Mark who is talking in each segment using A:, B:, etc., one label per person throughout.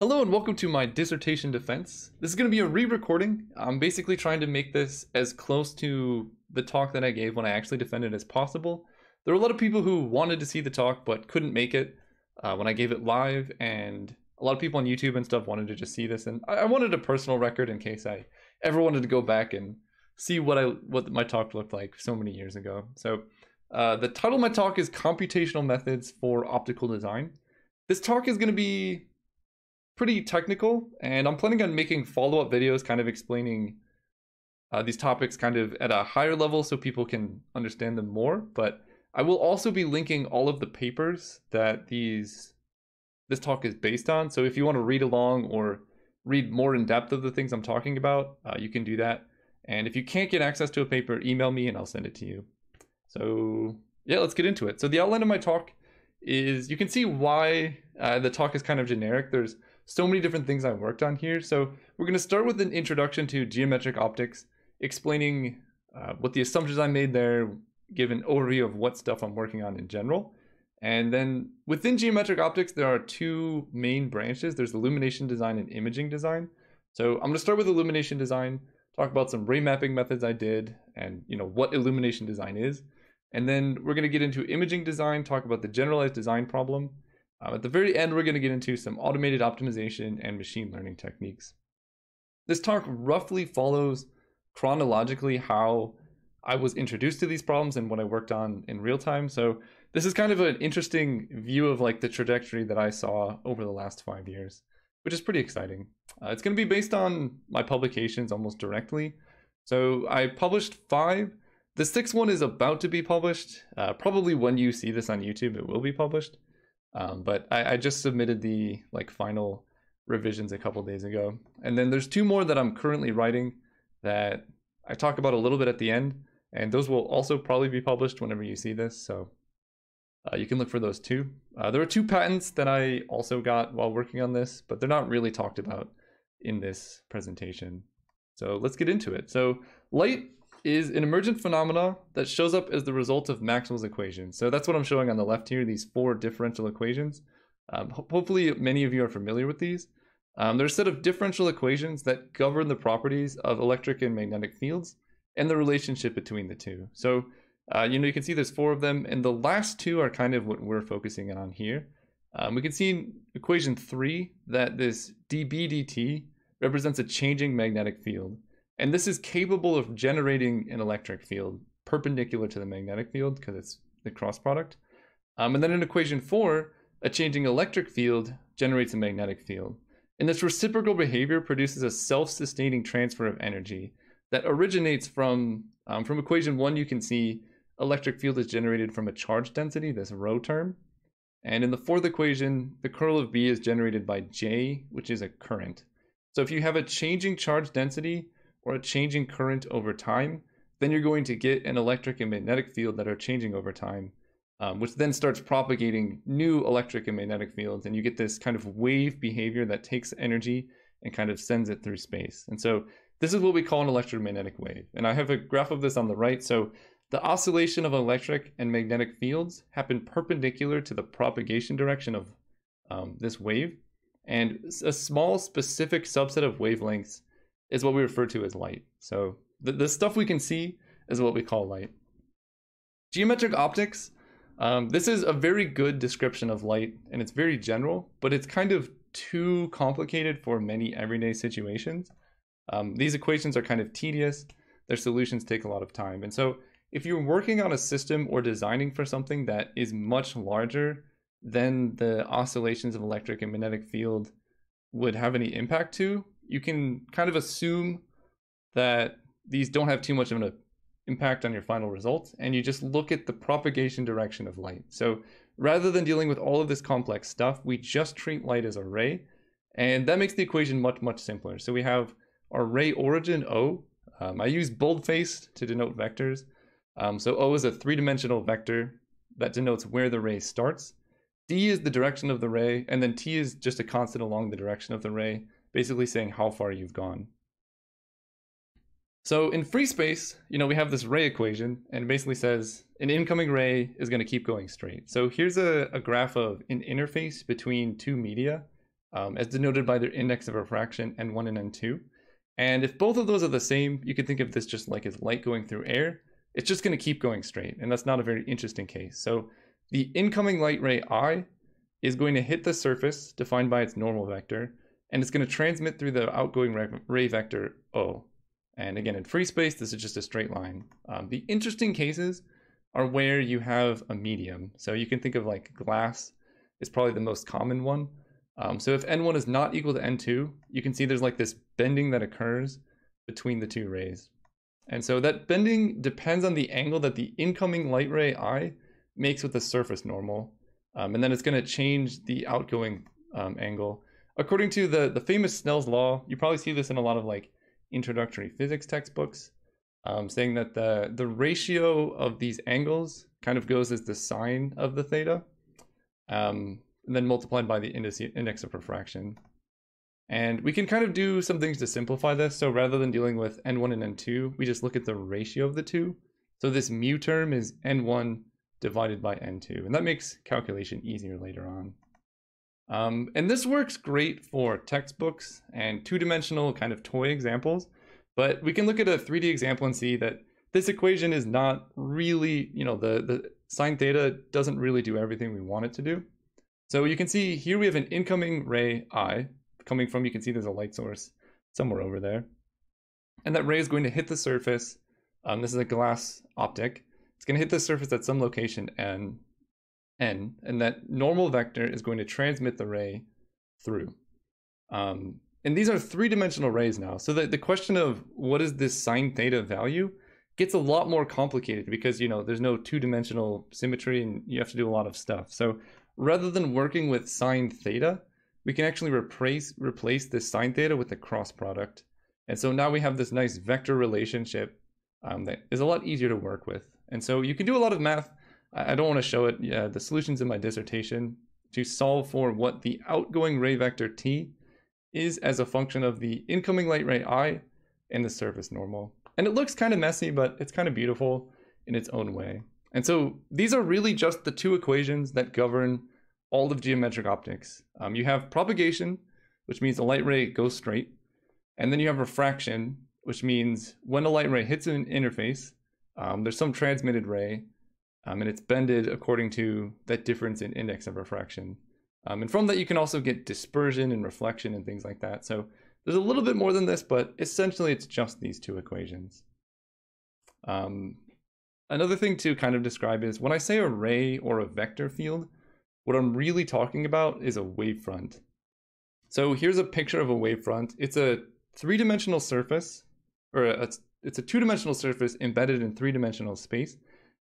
A: Hello and welcome to my dissertation defense. This is going to be a re-recording. I'm basically trying to make this as close to the talk that I gave when I actually defended as possible. There were a lot of people who wanted to see the talk but couldn't make it uh, when I gave it live, and a lot of people on YouTube and stuff wanted to just see this. And I, I wanted a personal record in case I ever wanted to go back and see what I what my talk looked like so many years ago. So uh, the title of my talk is Computational Methods for Optical Design. This talk is going to be pretty technical, and I'm planning on making follow-up videos kind of explaining uh, these topics kind of at a higher level so people can understand them more. But I will also be linking all of the papers that these this talk is based on. So if you want to read along or read more in depth of the things I'm talking about, uh, you can do that. And if you can't get access to a paper, email me and I'll send it to you. So yeah, let's get into it. So the outline of my talk is you can see why uh, the talk is kind of generic. There's so many different things I worked on here. So we're going to start with an introduction to geometric optics, explaining uh, what the assumptions I made there, give an overview of what stuff I'm working on in general. And then within geometric optics, there are two main branches. There's illumination design and imaging design. So I'm going to start with illumination design, talk about some ray mapping methods I did, and you know what illumination design is. And then we're going to get into imaging design, talk about the generalized design problem, um, at the very end, we're going to get into some automated optimization and machine learning techniques. This talk roughly follows chronologically how I was introduced to these problems and what I worked on in real time. So this is kind of an interesting view of like the trajectory that I saw over the last five years, which is pretty exciting. Uh, it's going to be based on my publications almost directly. So I published five. The sixth one is about to be published. Uh, probably when you see this on YouTube, it will be published. Um, but I, I, just submitted the like final revisions a couple days ago, and then there's two more that I'm currently writing that I talk about a little bit at the end, and those will also probably be published whenever you see this. So uh, you can look for those too. Uh, there are two patents that I also got while working on this, but they're not really talked about in this presentation. So let's get into it. So light is an emergent phenomena that shows up as the result of Maxwell's equation. So that's what I'm showing on the left here, these four differential equations. Um, ho hopefully many of you are familiar with these. Um, they're a set of differential equations that govern the properties of electric and magnetic fields and the relationship between the two. So, uh, you know, you can see there's four of them, and the last two are kind of what we're focusing on here. Um, we can see in equation three that this dB dt represents a changing magnetic field. And this is capable of generating an electric field perpendicular to the magnetic field because it's the cross product. Um, and then in equation four, a changing electric field generates a magnetic field. And this reciprocal behavior produces a self-sustaining transfer of energy that originates from, um, from equation one, you can see electric field is generated from a charge density, this rho term. And in the fourth equation, the curl of B is generated by J, which is a current. So if you have a changing charge density, or a changing current over time, then you're going to get an electric and magnetic field that are changing over time, um, which then starts propagating new electric and magnetic fields. And you get this kind of wave behavior that takes energy and kind of sends it through space. And so this is what we call an electromagnetic wave. And I have a graph of this on the right. So the oscillation of electric and magnetic fields happen perpendicular to the propagation direction of um, this wave. And a small specific subset of wavelengths is what we refer to as light. So the, the stuff we can see is what we call light. Geometric optics, um, this is a very good description of light and it's very general, but it's kind of too complicated for many everyday situations. Um, these equations are kind of tedious. Their solutions take a lot of time. And so if you're working on a system or designing for something that is much larger than the oscillations of electric and magnetic field would have any impact to, you can kind of assume that these don't have too much of an impact on your final results, and you just look at the propagation direction of light. So rather than dealing with all of this complex stuff, we just treat light as a ray, and that makes the equation much, much simpler. So we have our ray origin, O. Um, I use boldface to denote vectors. Um, so O is a three-dimensional vector that denotes where the ray starts. D is the direction of the ray, and then T is just a constant along the direction of the ray basically saying how far you've gone. So in free space, you know, we have this ray equation and it basically says an incoming ray is going to keep going straight. So here's a, a graph of an interface between two media. um, as denoted by their index of refraction N1 and N2. And if both of those are the same, you can think of this just like as light going through air. It's just going to keep going straight, and that's not a very interesting case. So the incoming light ray I is going to hit the surface defined by its normal vector, and it's going to transmit through the outgoing ray vector O. And again, in free space, this is just a straight line. Um, the interesting cases are where you have a medium. So you can think of like glass is probably the most common one. Um, so if N1 is not equal to N2, you can see there's like this bending that occurs between the two rays. And so that bending depends on the angle that the incoming light ray I makes with the surface normal. Um, and then it's going to change the outgoing um, angle. According to the, the famous Snell's law, you probably see this in a lot of like introductory physics textbooks, um, saying that the, the ratio of these angles kind of goes as the sine of the theta. Um, and then multiplied by the index of refraction. And we can kind of do some things to simplify this. So rather than dealing with n1 and n2, we just look at the ratio of the two. So this mu term is n1 divided by n2, and that makes calculation easier later on. Um, and this works great for textbooks and two-dimensional kind of toy examples, but we can look at a 3D example and see that this equation is not really, you know, the, the sine theta doesn't really do everything we want it to do. So you can see here we have an incoming ray I coming from, you can see there's a light source somewhere over there. And that ray is going to hit the surface. Um, this is a glass optic. It's going to hit the surface at some location n, n, and that normal vector is going to transmit the ray through. Um, and these are three-dimensional rays now. So the, the question of what is this sine theta value gets a lot more complicated because, you know, there's no two-dimensional symmetry and you have to do a lot of stuff. So rather than working with sine theta, we can actually replace replace this sine theta with the cross product. And so now we have this nice vector relationship um, that is a lot easier to work with. And so you can do a lot of math. I don't want to show it, yeah, the solutions in my dissertation to solve for what the outgoing ray vector t is as a function of the incoming light ray i and the surface normal. And it looks kind of messy, but it's kind of beautiful in its own way. And so these are really just the two equations that govern all of geometric optics. Um, you have propagation, which means the light ray goes straight. And then you have refraction, which means when a light ray hits an interface, um, there's some transmitted ray, um, and it's bended according to that difference in index of refraction. Um, and from that, you can also get dispersion and reflection and things like that. So there's a little bit more than this, but essentially it's just these two equations. Um, Another thing to kind of describe is when I say array or a vector field, what I'm really talking about is a wavefront. So here's a picture of a wavefront. It's a three-dimensional surface, or a, it's a two-dimensional surface embedded in three-dimensional space.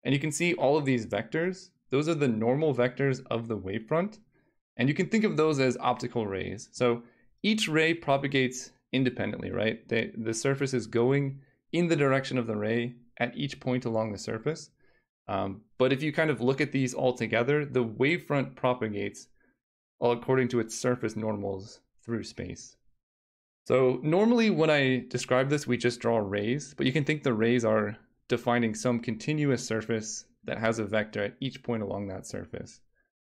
A: And you can see all of these vectors. Those are the normal vectors of the wavefront. And you can think of those as optical rays. So each ray propagates independently, right? They, the surface is going in the direction of the ray at each point along the surface. Um, but if you kind of look at these all together, the wavefront propagates according to its surface normals through space. So normally when I describe this, we just draw rays, but you can think the rays are defining some continuous surface that has a vector at each point along that surface.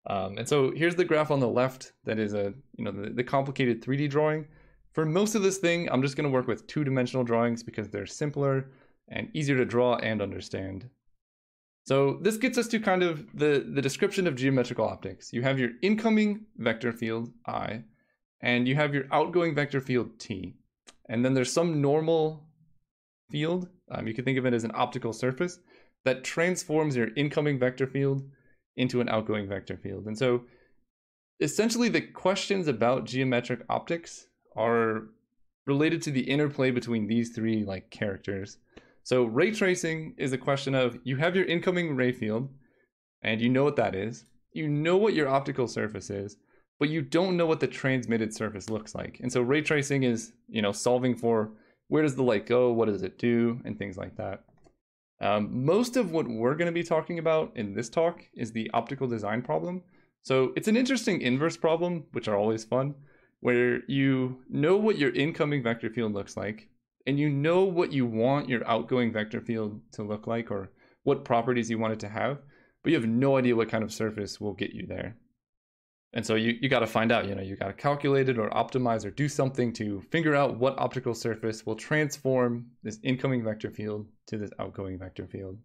A: Um, and so here's the graph on the left that is a, you know, the, the complicated 3D drawing. For most of this thing, I'm just going to work with two-dimensional drawings because they're simpler and easier to draw and understand. So this gets us to kind of the, the description of geometrical optics. You have your incoming vector field, I, and you have your outgoing vector field, T. And then there's some normal field, um, you can think of it as an optical surface, that transforms your incoming vector field into an outgoing vector field. And so essentially the questions about geometric optics are related to the interplay between these three like characters. So ray tracing is a question of you have your incoming ray field and you know what that is. You know what your optical surface is, but you don't know what the transmitted surface looks like. And so ray tracing is, you know, solving for where does the light go, what does it do, and things like that. Um, most of what we're going to be talking about in this talk is the optical design problem. So it's an interesting inverse problem, which are always fun, where you know what your incoming vector field looks like, and you know what you want your outgoing vector field to look like or what properties you want it to have, but you have no idea what kind of surface will get you there. And so you, you got to find out, you know, you got to calculate it or optimize or do something to figure out what optical surface will transform this incoming vector field to this outgoing vector field.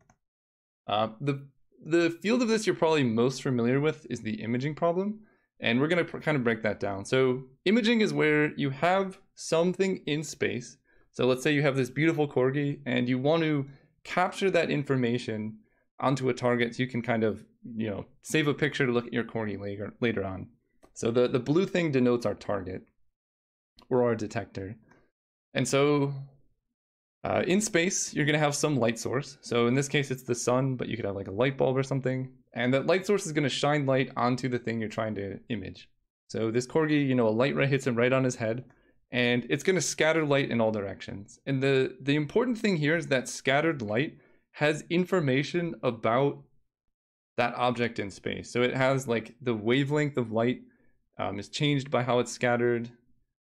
A: Uh, the, the field of this you're probably most familiar with is the imaging problem. And we're going to kind of break that down. So imaging is where you have something in space. So let's say you have this beautiful corgi and you want to capture that information onto a target so you can kind of, you know, save a picture to look at your corgi later, later on. So the, the blue thing denotes our target or our detector. And so uh, in space, you're going to have some light source. So in this case, it's the sun, but you could have like a light bulb or something. And that light source is going to shine light onto the thing you're trying to image. So this corgi, you know, a light ray hits him right on his head, and it's going to scatter light in all directions. And the, the important thing here is that scattered light has information about that object in space. So it has like the wavelength of light um, is changed by how it's scattered.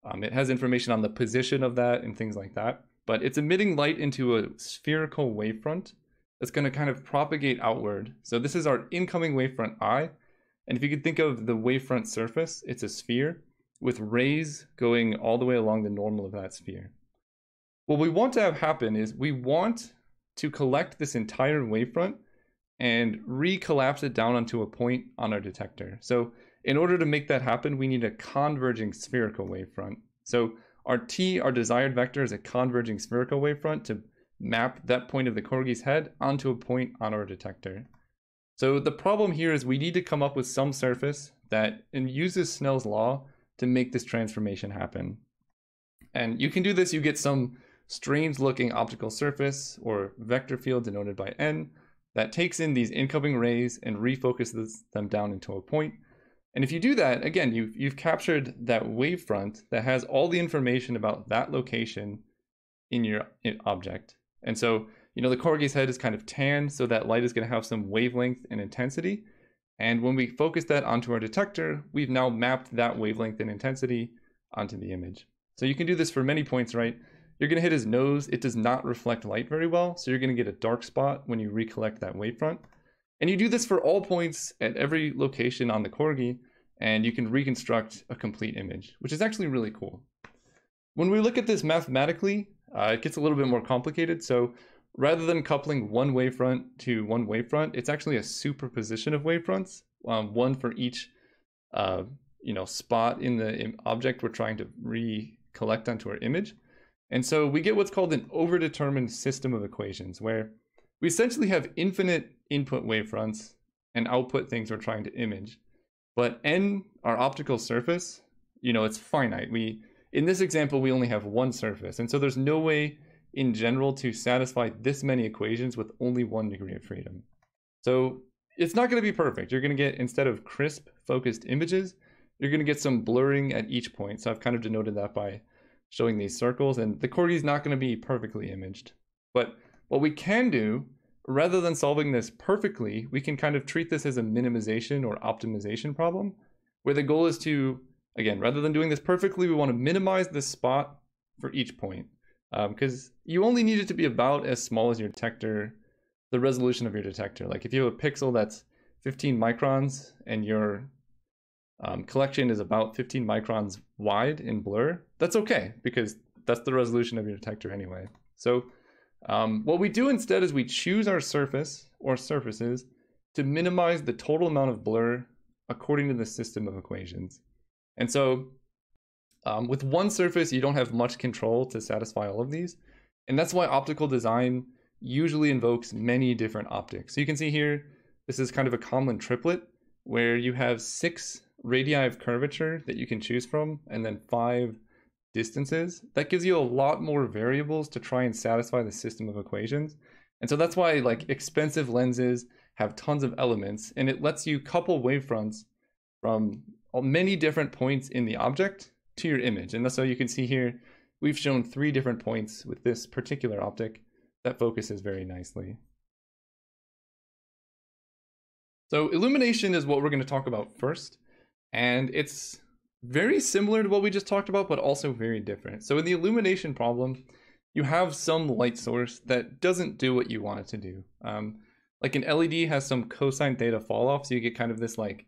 A: Um, it has information on the position of that and things like that. But it's emitting light into a spherical wavefront that's going to kind of propagate outward. So this is our incoming wavefront I. And if you could think of the wavefront surface, it's a sphere with rays going all the way along the normal of that sphere. What we want to have happen is we want to collect this entire wavefront and recollapse it down onto a point on our detector. So in order to make that happen, we need a converging spherical wavefront. So our t, our desired vector, is a converging spherical wavefront to map that point of the corgi's head onto a point on our detector. So the problem here is we need to come up with some surface that uses Snell's law to make this transformation happen. And you can do this, you get some strange looking optical surface or vector field denoted by n that takes in these incoming rays and refocuses them down into a point. And if you do that, again, you've, you've captured that wavefront that has all the information about that location in your object. And so, you know, the corgi's head is kind of tan, so that light is going to have some wavelength and intensity. And when we focus that onto our detector, we've now mapped that wavelength and intensity onto the image. So you can do this for many points, right? You're going to hit his nose. It does not reflect light very well, so you're going to get a dark spot when you recollect that wavefront. And you do this for all points at every location on the corgi, and you can reconstruct a complete image, which is actually really cool. When we look at this mathematically, uh, it gets a little bit more complicated. So rather than coupling one wavefront to one wavefront, it's actually a superposition of wavefronts, um, one for each uh, you know, spot in the object we're trying to recollect onto our image. And so we get what's called an overdetermined system of equations, where we essentially have infinite input wavefronts and output things we're trying to image. But n, our optical surface, you know, it's finite. We in this example, we only have one surface, and so there's no way in general to satisfy this many equations with only one degree of freedom. So it's not going to be perfect. You're going to get, instead of crisp focused images, you're going to get some blurring at each point. So I've kind of denoted that by showing these circles, and the corgi is not going to be perfectly imaged. But what we can do, rather than solving this perfectly, we can kind of treat this as a minimization or optimization problem, where the goal is to again, rather than doing this perfectly, we want to minimize the spot for each point because um, you only need it to be about as small as your detector, the resolution of your detector. Like if you have a pixel that's 15 microns and your um, collection is about 15 microns wide in blur, that's okay because that's the resolution of your detector anyway. So um, what we do instead is we choose our surface or surfaces to minimize the total amount of blur according to the system of equations. And so um, with one surface, you don't have much control to satisfy all of these. And that's why optical design usually invokes many different optics. So you can see here, this is kind of a Conlon triplet where you have six radii of curvature that you can choose from and then five distances. That gives you a lot more variables to try and satisfy the system of equations. And so that's why like expensive lenses have tons of elements and it lets you couple wavefronts from many different points in the object to your image. And so you can see here, we've shown three different points with this particular optic that focuses very nicely. So illumination is what we're going to talk about first. And it's very similar to what we just talked about, but also very different. So in the illumination problem, you have some light source that doesn't do what you want it to do. Um, like an LED has some cosine theta fall off, so you get kind of this like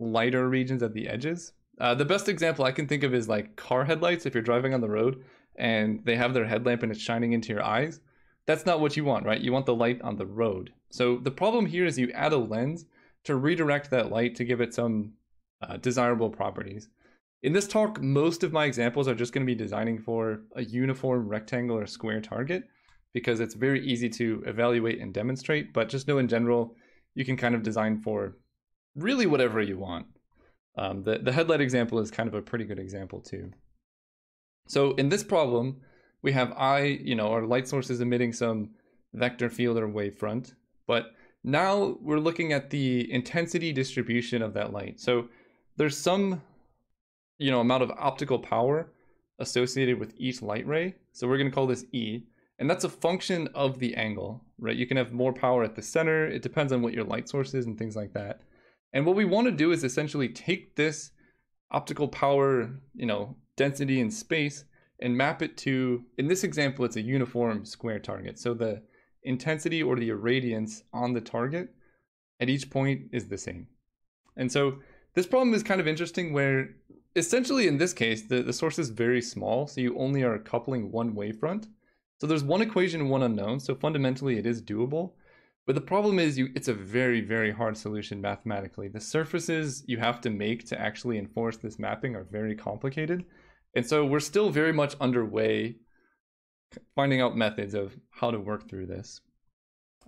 A: lighter regions at the edges. Uh, the best example I can think of is like car headlights. If you're driving on the road and they have their headlamp and it's shining into your eyes, that's not what you want, right? You want the light on the road. So the problem here is you add a lens to redirect that light to give it some uh, desirable properties. In this talk, most of my examples are just going to be designing for a uniform rectangle or square target because it's very easy to evaluate and demonstrate, but just know in general, you can kind of design for really whatever you want. Um, the, the headlight example is kind of a pretty good example too. So in this problem, we have I, you know, our light source is emitting some vector field or wavefront, but now we're looking at the intensity distribution of that light. So there's some, you know, amount of optical power associated with each light ray. So we're going to call this E, and that's a function of the angle, right? You can have more power at the center. It depends on what your light source is and things like that. And what we want to do is essentially take this optical power, you know, density in space and map it to, in this example, it's a uniform square target. So the intensity or the irradiance on the target at each point is the same. And so this problem is kind of interesting where essentially in this case, the, the source is very small. So you only are coupling one wavefront. So there's one equation one unknown. So fundamentally it is doable. But the problem is you it's a very, very hard solution mathematically. The surfaces you have to make to actually enforce this mapping are very complicated. And so we're still very much underway finding out methods of how to work through this.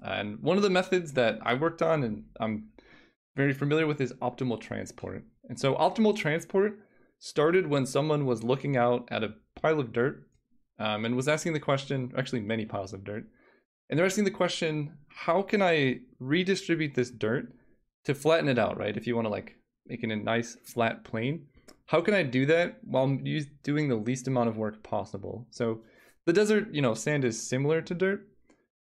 A: And one of the methods that I worked on and I'm very familiar with is optimal transport. And so optimal transport started when someone was looking out at a pile of dirt um, and was asking the question, actually many piles of dirt, and they're asking the question, how can I redistribute this dirt to flatten it out, right? If you want to like make it a nice flat plane, how can I do that while doing the least amount of work possible? So the desert, you know, sand is similar to dirt.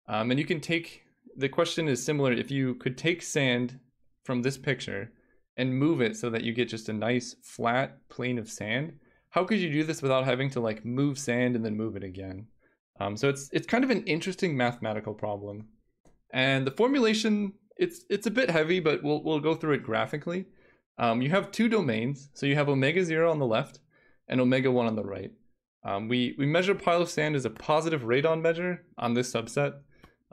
A: Um, and you can take, the question is similar. If you could take sand from this picture and move it so that you get just a nice flat plane of sand, how could you do this without having to like move sand and then move it again? Um, so it's it's kind of an interesting mathematical problem. And the formulation, it's it's a bit heavy, but we'll, we'll go through it graphically. Um, you have two domains. So you have omega 0 on the left and omega 1 on the right. Um, we, we measure pile of sand as a positive radon measure on this subset.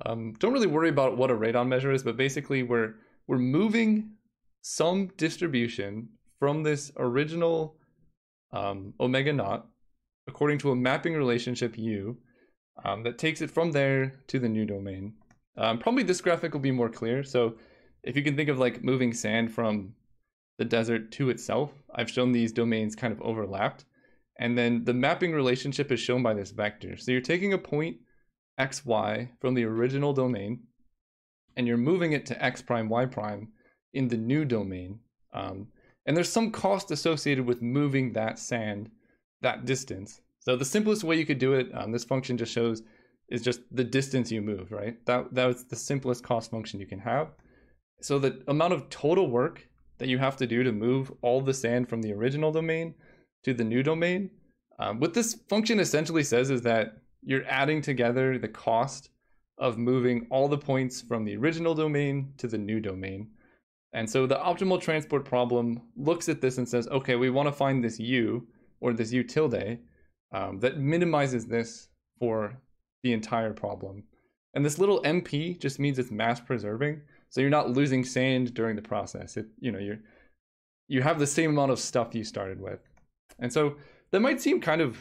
A: Um, don't really worry about what a radon measure is, but basically we're, we're moving some distribution from this original um, omega naught according to a mapping relationship U um, that takes it from there to the new domain. Um, probably this graphic will be more clear. So if you can think of like moving sand from the desert to itself, I've shown these domains kind of overlapped. And then the mapping relationship is shown by this vector. So you're taking a point xy from the original domain and you're moving it to x prime y prime in the new domain. Um, and there's some cost associated with moving that sand that distance. So the simplest way you could do it, um, this function just shows, is just the distance you move, right? That, that was the simplest cost function you can have. So the amount of total work that you have to do to move all the sand from the original domain to the new domain. Um, what this function essentially says is that you're adding together the cost of moving all the points from the original domain to the new domain. And so the optimal transport problem looks at this and says, okay, we want to find this u, or this u tilde, um, that minimizes this for the entire problem. And this little MP just means it's mass preserving. So you're not losing sand during the process. It, you know, you're, you have the same amount of stuff you started with. And so that might seem kind of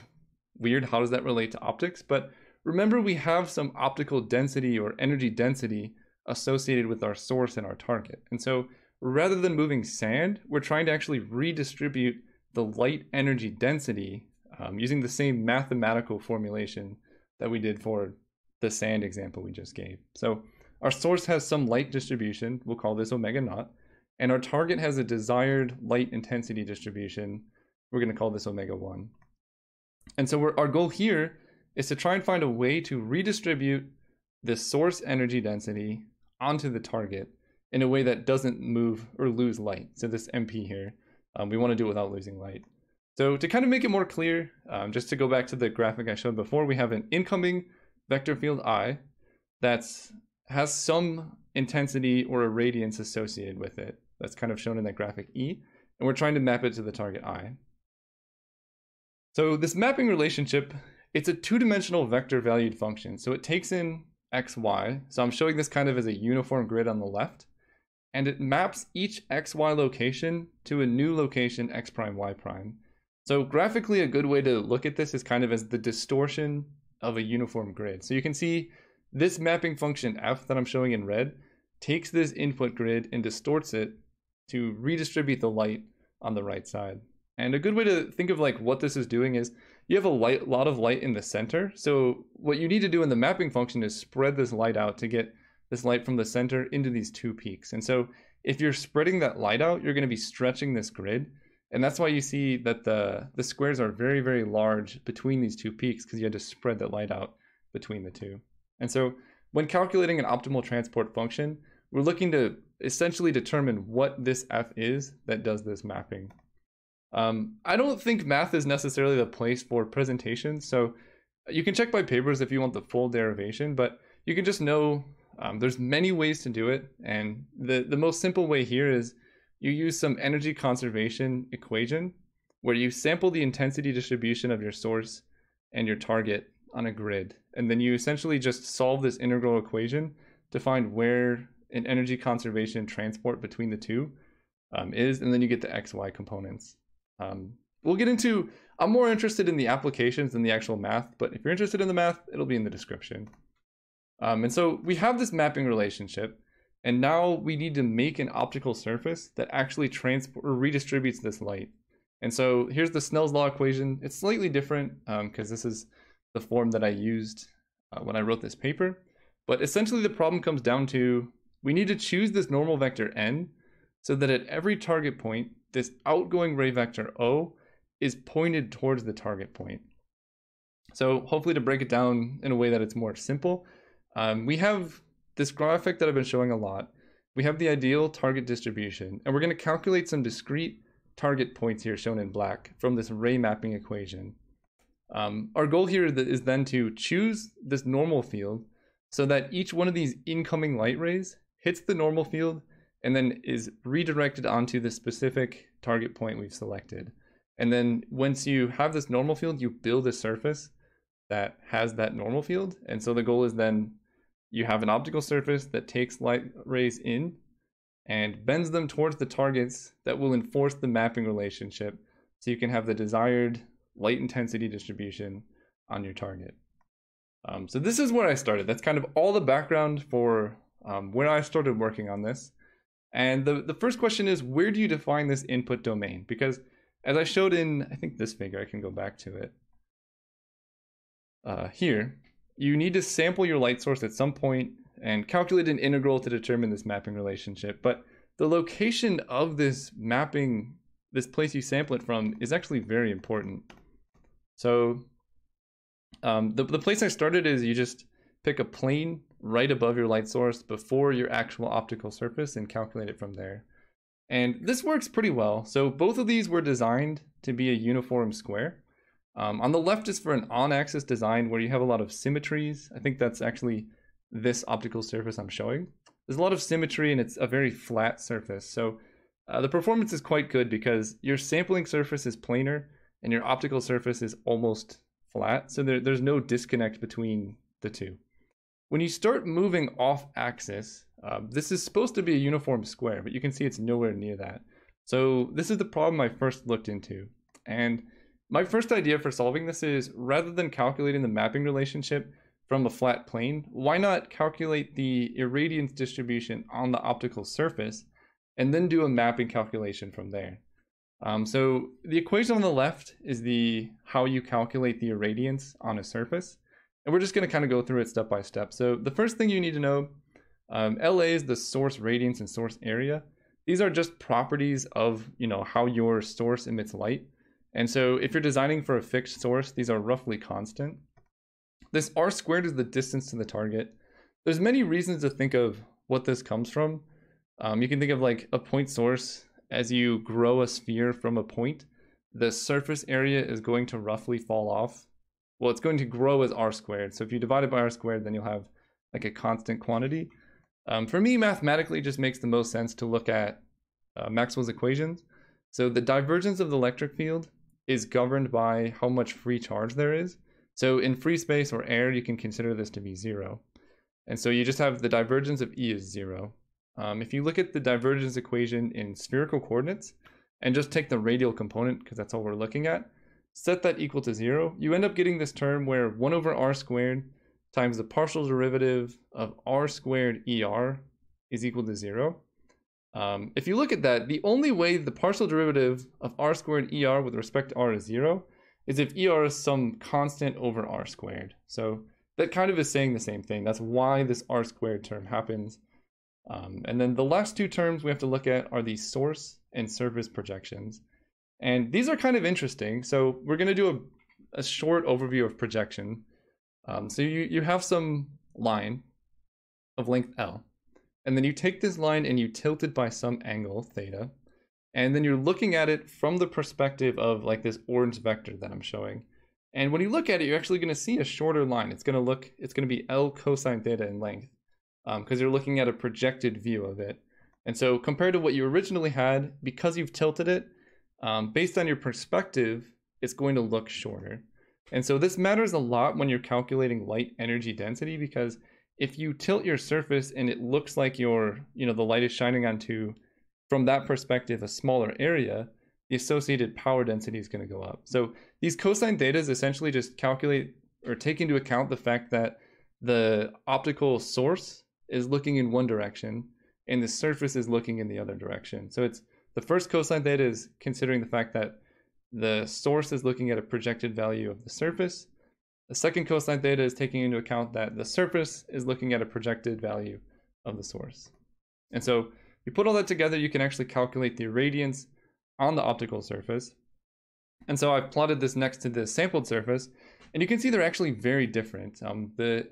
A: weird. How does that relate to optics? But remember, we have some optical density or energy density associated with our source and our target. And so rather than moving sand, we're trying to actually redistribute the light energy density um, using the same mathematical formulation that we did for the sand example we just gave. So our source has some light distribution, we'll call this omega naught, and our target has a desired light intensity distribution, we're going to call this omega 1. And so our goal here is to try and find a way to redistribute the source energy density onto the target in a way that doesn't move or lose light. So this MP here, um, we want to do it without losing light. So to kind of make it more clear, um, just to go back to the graphic I showed before, we have an incoming vector field I that has some intensity or irradiance associated with it. that's kind of shown in that graphic E, and we're trying to map it to the target I. So this mapping relationship, it's a two-dimensional vector valued function. So it takes in x, y. So I'm showing this kind of as a uniform grid on the left. And it maps each x, y location to a new location x prime, y prime. So graphically, a good way to look at this is kind of as the distortion of a uniform grid. So you can see this mapping function f that I'm showing in red takes this input grid and distorts it to redistribute the light on the right side. And a good way to think of like what this is doing is you have a light, lot of light in the center. So what you need to do in the mapping function is spread this light out to get this light from the center into these two peaks. And so if you're spreading that light out, you're going to be stretching this grid. And that's why you see that the, the squares are very, very large between these two peaks because you had to spread that light out between the two. And so when calculating an optimal transport function, we're looking to essentially determine what this f is that does this mapping. Um, I don't think math is necessarily the place for presentations, so you can check my papers if you want the full derivation, but you can just know um, there's many ways to do it, and the, the most simple way here is you use some energy conservation equation where you sample the intensity distribution of your source and your target on a grid, and then you essentially just solve this integral equation to find where an energy conservation transport between the two um, is, and then you get the xy components. Um, we'll get into, I'm more interested in the applications than the actual math, but if you're interested in the math, it'll be in the description. Um, and so we have this mapping relationship, and now we need to make an optical surface that actually transport or redistributes this light. And so here's the Snell's law equation. It's slightly different because um, this is the form that I used uh, when I wrote this paper. But essentially the problem comes down to we need to choose this normal vector n so that at every target point, this outgoing ray vector O is pointed towards the target point. So hopefully to break it down in a way that it's more simple, um, we have this graphic that I've been showing a lot. We have the ideal target distribution, and we're going to calculate some discrete target points here shown in black from this ray mapping equation. Um, our goal here is then to choose this normal field so that each one of these incoming light rays hits the normal field and then is redirected onto the specific target point we've selected. And then once you have this normal field, you build a surface that has that normal field. And so the goal is then you have an optical surface that takes light rays in and bends them towards the targets that will enforce the mapping relationship so you can have the desired light intensity distribution on your target. Um, so this is where I started. That's kind of all the background for um, when I started working on this. And the, the first question is, where do you define this input domain? Because as I showed in, I think this figure, I can go back to it. Uh, here, you need to sample your light source at some point and calculate an integral to determine this mapping relationship. But the location of this mapping, this place you sample it from, is actually very important. So um, the, the place I started is you just pick a plane right above your light source before your actual optical surface and calculate it from there. And this works pretty well. So both of these were designed to be a uniform square. Um, on the left is for an on-axis design where you have a lot of symmetries. I think that's actually this optical surface I'm showing. There's a lot of symmetry and it's a very flat surface. So uh, the performance is quite good because your sampling surface is planar and your optical surface is almost flat. So there, there's no disconnect between the two. When you start moving off axis, uh, this is supposed to be a uniform square, but you can see it's nowhere near that. So this is the problem I first looked into. And my first idea for solving this is rather than calculating the mapping relationship from a flat plane, why not calculate the irradiance distribution on the optical surface and then do a mapping calculation from there. Um, so the equation on the left is the how you calculate the irradiance on a surface. And we're just going to kind of go through it step by step. So the first thing you need to know, um, LA is the source radiance and source area. These are just properties of, you know, how your source emits light. And so if you're designing for a fixed source, these are roughly constant. This R squared is the distance to the target. There's many reasons to think of what this comes from. Um, you can think of like a point source. As you grow a sphere from a point, the surface area is going to roughly fall off well, it's going to grow as r squared. So if you divide it by r squared, then you'll have like a constant quantity. Um, for me, mathematically, just makes the most sense to look at uh, Maxwell's equations. So the divergence of the electric field is governed by how much free charge there is. So in free space or air, you can consider this to be zero. And so you just have the divergence of E is zero. Um, if you look at the divergence equation in spherical coordinates and just take the radial component, because that's all we're looking at, set that equal to zero, you end up getting this term where one over r squared times the partial derivative of r squared er is equal to zero. Um, if you look at that, the only way the partial derivative of r squared er with respect to r is zero is if er is some constant over r squared. So that kind of is saying the same thing. That's why this r squared term happens. Um, and then the last two terms we have to look at are the source and surface projections. And these are kind of interesting. So we're going to do a, a, short overview of projection. Um, so you, you have some line of length L. And then you take this line and you tilt it by some angle, theta. And then you're looking at it from the perspective of like this orange vector that I'm showing. And when you look at it, you're actually going to see a shorter line. It's going to look, it's going to be L cosine theta in length because um, you're looking at a projected view of it. And so compared to what you originally had, because you've tilted it, um, based on your perspective, it's going to look shorter. And so this matters a lot when you're calculating light energy density because if you tilt your surface and it looks like your, you know, the light is shining onto, from that perspective, a smaller area, the associated power density is going to go up. So these cosine thetas essentially just calculate or take into account the fact that the optical source is looking in one direction and the surface is looking in the other direction. So it's the first cosine theta is considering the fact that the source is looking at a projected value of the surface. The second cosine theta is taking into account that the surface is looking at a projected value of the source. And so you put all that together, you can actually calculate the irradiance on the optical surface. And so I've plotted this next to the sampled surface, and you can see they're actually very different. Um, the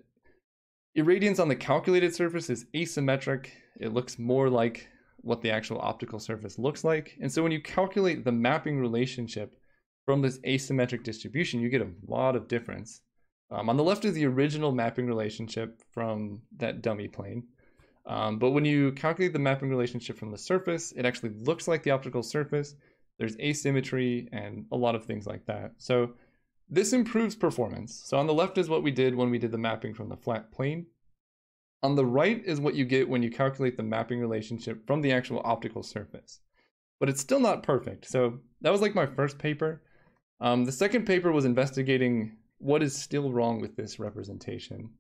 A: irradiance on the calculated surface is asymmetric. It looks more like what the actual optical surface looks like. And so when you calculate the mapping relationship from this asymmetric distribution, you get a lot of difference. Um, on the left is the original mapping relationship from that dummy plane. Um, but when you calculate the mapping relationship from the surface, it actually looks like the optical surface. There's asymmetry and a lot of things like that. So this improves performance. So on the left is what we did when we did the mapping from the flat plane. On the right is what you get when you calculate the mapping relationship from the actual optical surface. But it's still not perfect. So that was like my first paper. Um, the second paper was investigating what is still wrong with this representation.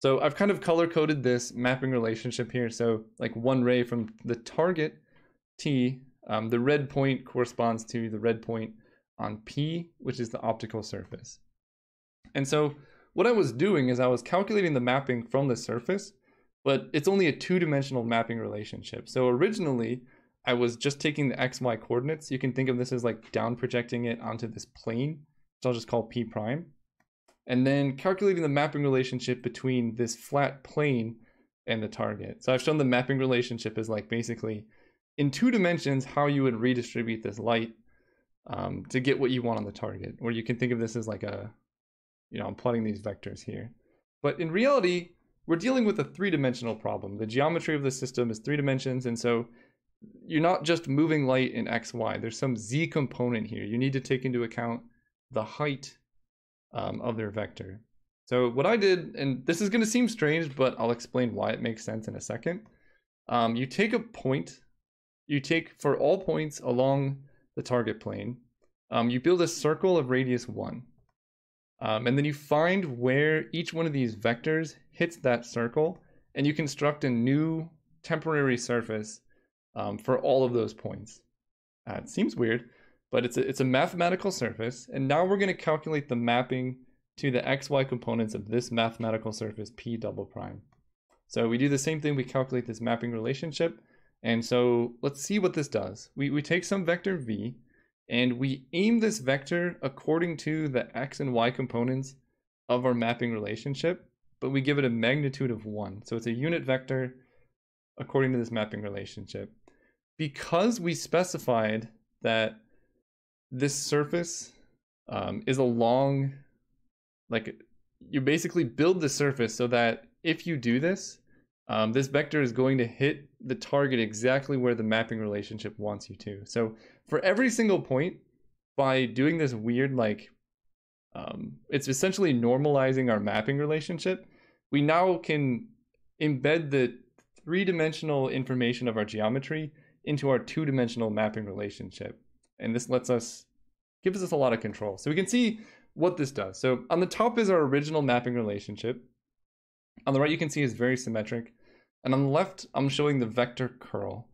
A: So I've kind of color coded this mapping relationship here. So like one ray from the target T, um, the red point corresponds to the red point on P, which is the optical surface. And so what I was doing is I was calculating the mapping from the surface, but it's only a two-dimensional mapping relationship. So originally, I was just taking the xy coordinates. You can think of this as like down projecting it onto this plane, which I'll just call P prime and then calculating the mapping relationship between this flat plane and the target. So I've shown the mapping relationship is like basically in two dimensions how you would redistribute this light um, to get what you want on the target. Or you can think of this as like a, you know, I'm plotting these vectors here. But in reality, we're dealing with a three-dimensional problem. The geometry of the system is three dimensions, and so you're not just moving light in x, y. There's some z component here. You need to take into account the height um, of their vector. So what I did, and this is going to seem strange, but I'll explain why it makes sense in a second. Um, you take a point, you take for all points along the target plane, um, you build a circle of radius 1. Um, and then you find where each one of these vectors hits that circle, and you construct a new temporary surface um, for all of those points. Uh, it seems weird, but it's a, it's a mathematical surface. And now we're going to calculate the mapping to the xy components of this mathematical surface p double prime. So we do the same thing, we calculate this mapping relationship. And so let's see what this does. We, we take some vector v and we aim this vector according to the x and y components of our mapping relationship, but we give it a magnitude of one. So it's a unit vector according to this mapping relationship. Because we specified that this surface um, is a long, like you basically build the surface so that if you do this, um, this vector is going to hit the target exactly where the mapping relationship wants you to. So for every single point, by doing this weird, like, um, it's essentially normalizing our mapping relationship, we now can embed the three-dimensional information of our geometry into our two-dimensional mapping relationship. And this lets us, gives us a lot of control. So we can see what this does. So on the top is our original mapping relationship. On the right, you can see is very symmetric. And on the left, I'm showing the vector curl.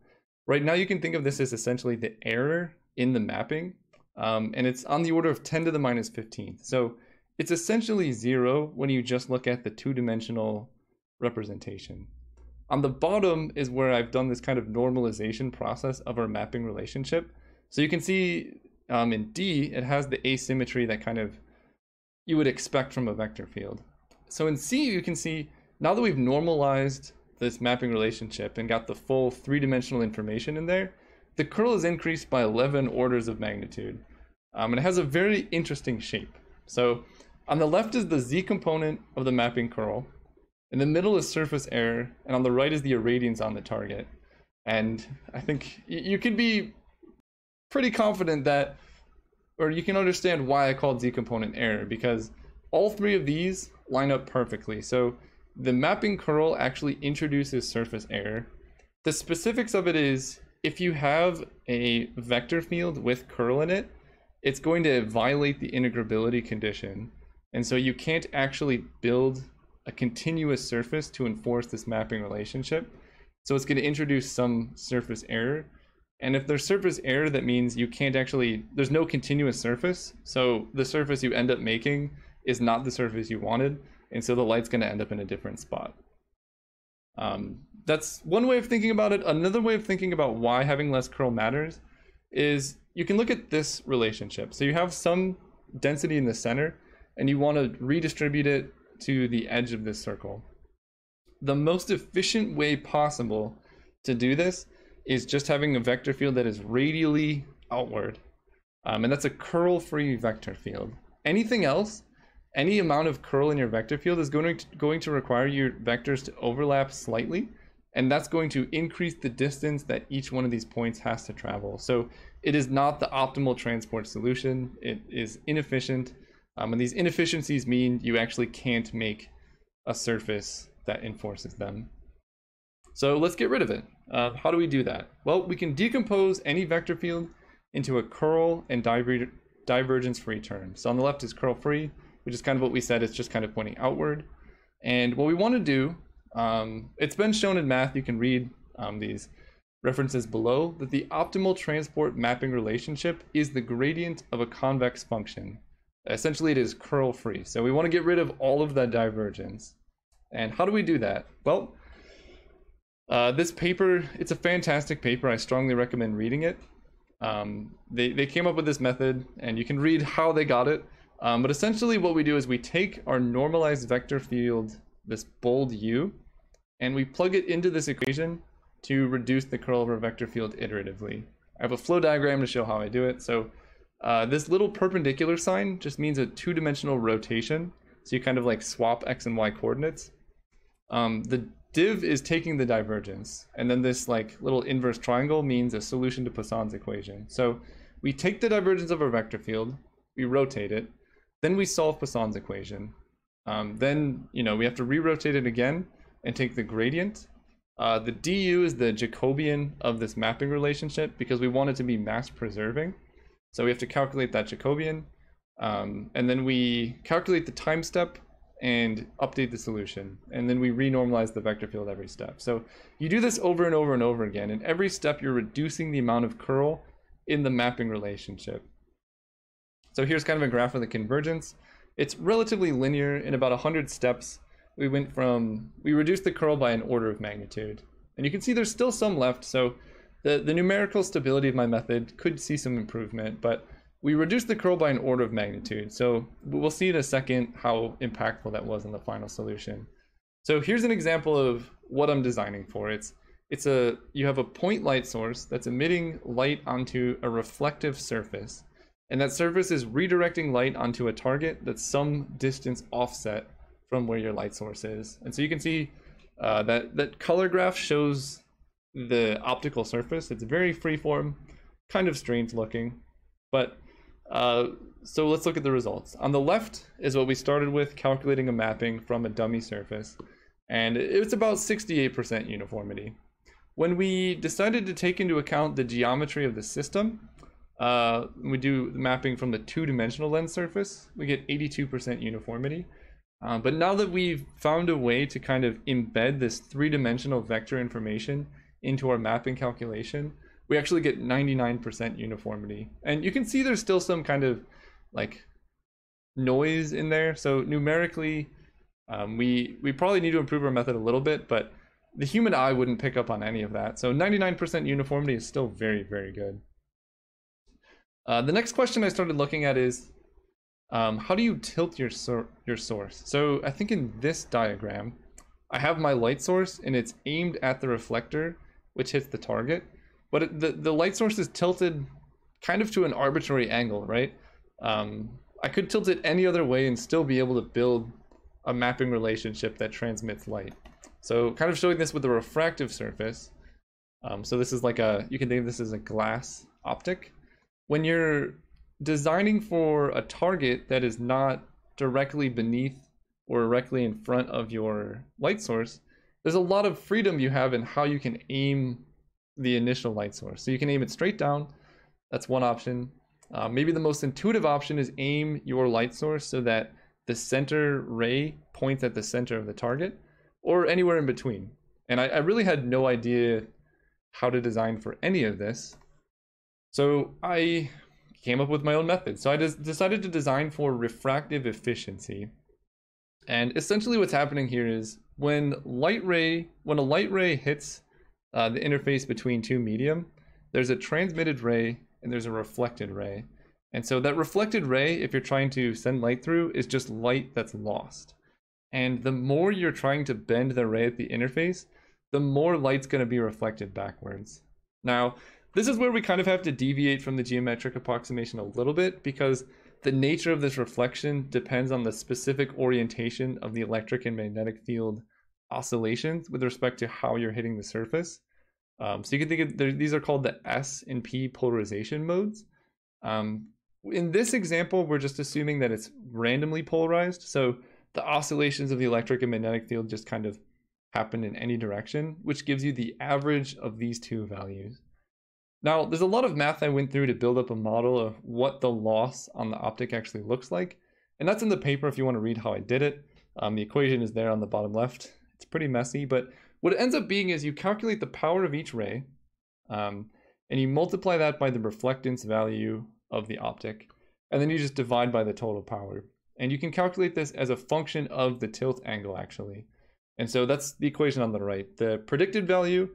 A: Right now, you can think of this as essentially the error in the mapping. Um, and it's on the order of 10 to the minus 15th. So it's essentially zero when you just look at the two-dimensional representation. On the bottom is where I've done this kind of normalization process of our mapping relationship. So you can see um, in D, it has the asymmetry that kind of you would expect from a vector field. So in C, you can see now that we've normalized this mapping relationship and got the full three-dimensional information in there, the curl is increased by 11 orders of magnitude. Um, and it has a very interesting shape. So on the left is the z component of the mapping curl. In the middle is surface error, and on the right is the irradiance on the target. And I think you could be pretty confident that, or you can understand why I called z component error, because all three of these line up perfectly. So the mapping curl actually introduces surface error. The specifics of it is if you have a vector field with curl in it, it's going to violate the integrability condition. And so you can't actually build a continuous surface to enforce this mapping relationship. So it's going to introduce some surface error. And if there's surface error, that means you can't actually, there's no continuous surface. So the surface you end up making is not the surface you wanted. And so the light's going to end up in a different spot. Um, that's one way of thinking about it. Another way of thinking about why having less curl matters is you can look at this relationship. So you have some density in the center and you want to redistribute it to the edge of this circle. The most efficient way possible to do this is just having a vector field that is radially outward. Um, and that's a curl-free vector field. Anything else, any amount of curl in your vector field is going to, going to require your vectors to overlap slightly, and that's going to increase the distance that each one of these points has to travel. So it is not the optimal transport solution. It is inefficient. Um, and these inefficiencies mean you actually can't make a surface that enforces them. So let's get rid of it. Uh, how do we do that? Well, we can decompose any vector field into a curl and diver divergence free term. So on the left is curl free, which is kind of what we said, it's just kind of pointing outward. And what we want to do, um, it's been shown in math, you can read um, these references below, that the optimal transport mapping relationship is the gradient of a convex function. Essentially, it is curl free. So we want to get rid of all of that divergence. And how do we do that? Well, uh, this paper, it's a fantastic paper. I strongly recommend reading it. Um, they, they came up with this method, and you can read how they got it. Um, but essentially what we do is we take our normalized vector field, this bold u, and we plug it into this equation to reduce the curl of our vector field iteratively. I have a flow diagram to show how I do it. So uh, this little perpendicular sign just means a two-dimensional rotation. So you kind of like swap x and y coordinates. Um, the div is taking the divergence. And then this like little inverse triangle means a solution to Poisson's equation. So we take the divergence of our vector field, we rotate it, then we solve Poisson's equation. Um, then, you know, we have to re-rotate it again and take the gradient. Uh, the du is the Jacobian of this mapping relationship because we want it to be mass preserving. So we have to calculate that Jacobian. Um, and then we calculate the time step and update the solution. And then we renormalize the vector field every step. So you do this over and over and over again. And every step you're reducing the amount of curl in the mapping relationship. So here's kind of a graph of the convergence. It's relatively linear in about 100 steps. We went from, we reduced the curl by an order of magnitude. And you can see there's still some left. So the, the numerical stability of my method could see some improvement, but we reduced the curl by an order of magnitude. So we'll see in a second how impactful that was in the final solution. So here's an example of what I'm designing for. It's it's a you have a point light source that's emitting light onto a reflective surface. And that surface is redirecting light onto a target that's some distance offset from where your light source is. And so you can see Uh, that that color graph shows the optical surface. It's very freeform, kind of strange looking, but uh, so let's look at the results. On the left is what we started with, calculating a mapping from a dummy surface, and it's about 68% uniformity. When we decided to take into account the geometry of the system, uh, we do the mapping from the two-dimensional lens surface, we get 82% uniformity. Uh, but now that we've found a way to kind of embed this three-dimensional vector information into our mapping calculation, we actually get 99% uniformity. And you can see there's still some kind of like noise in there. So numerically, um, we, we probably need to improve our method a little bit, but the human eye wouldn't pick up on any of that. So 99% uniformity is still very, very good. Uh, the next question I started looking at is, um, how do you tilt your, your source? So I think in this diagram, I have my light source and it's aimed at the reflector, which hits the target. But it, the, the light source is tilted kind of to an arbitrary angle, right? Um, I could tilt it any other way and still be able to build a mapping relationship that transmits light. So kind of showing this with a refractive surface. Um, so this is like a, you can think of this as a glass optic. When you're designing for a target that is not directly beneath or directly in front of your light source, there's a lot of freedom you have in how you can aim the initial light source. So you can aim it straight down. That's one option. Uh, maybe the most intuitive option is aim your light source so that the center ray points at the center of the target or anywhere in between. And I, I really had no idea how to design for any of this. So I came up with my own method. So I decided to design for refractive efficiency. And essentially what's happening here is when light ray, when a light ray hits uh, the interface between two medium, there's a transmitted ray and there's a reflected ray. And so that reflected ray, if you're trying to send light through, is just light that's lost. And the more you're trying to bend the ray at the interface, the more light's going to be reflected backwards. Now, this is where we kind of have to deviate from the geometric approximation a little bit because the nature of this reflection depends on the specific orientation of the electric and magnetic field oscillations with respect to how you're hitting the surface. Um, so you can think of these are called the S and P polarization modes. Um, in this example, we're just assuming that it's randomly polarized. So the oscillations of the electric and magnetic field just kind of happen in any direction, which gives you the average of these two values. Now, there's a lot of math I went through to build up a model of what the loss on the optic actually looks like. And that's in the paper if you want to read how I did it. Um, the equation is there on the bottom left. It's pretty messy, but what it ends up being is you calculate the power of each ray, um, and you multiply that by the reflectance value of the optic, and then you just divide by the total power. And you can calculate this as a function of the tilt angle, actually. And so that's the equation on the right. The predicted value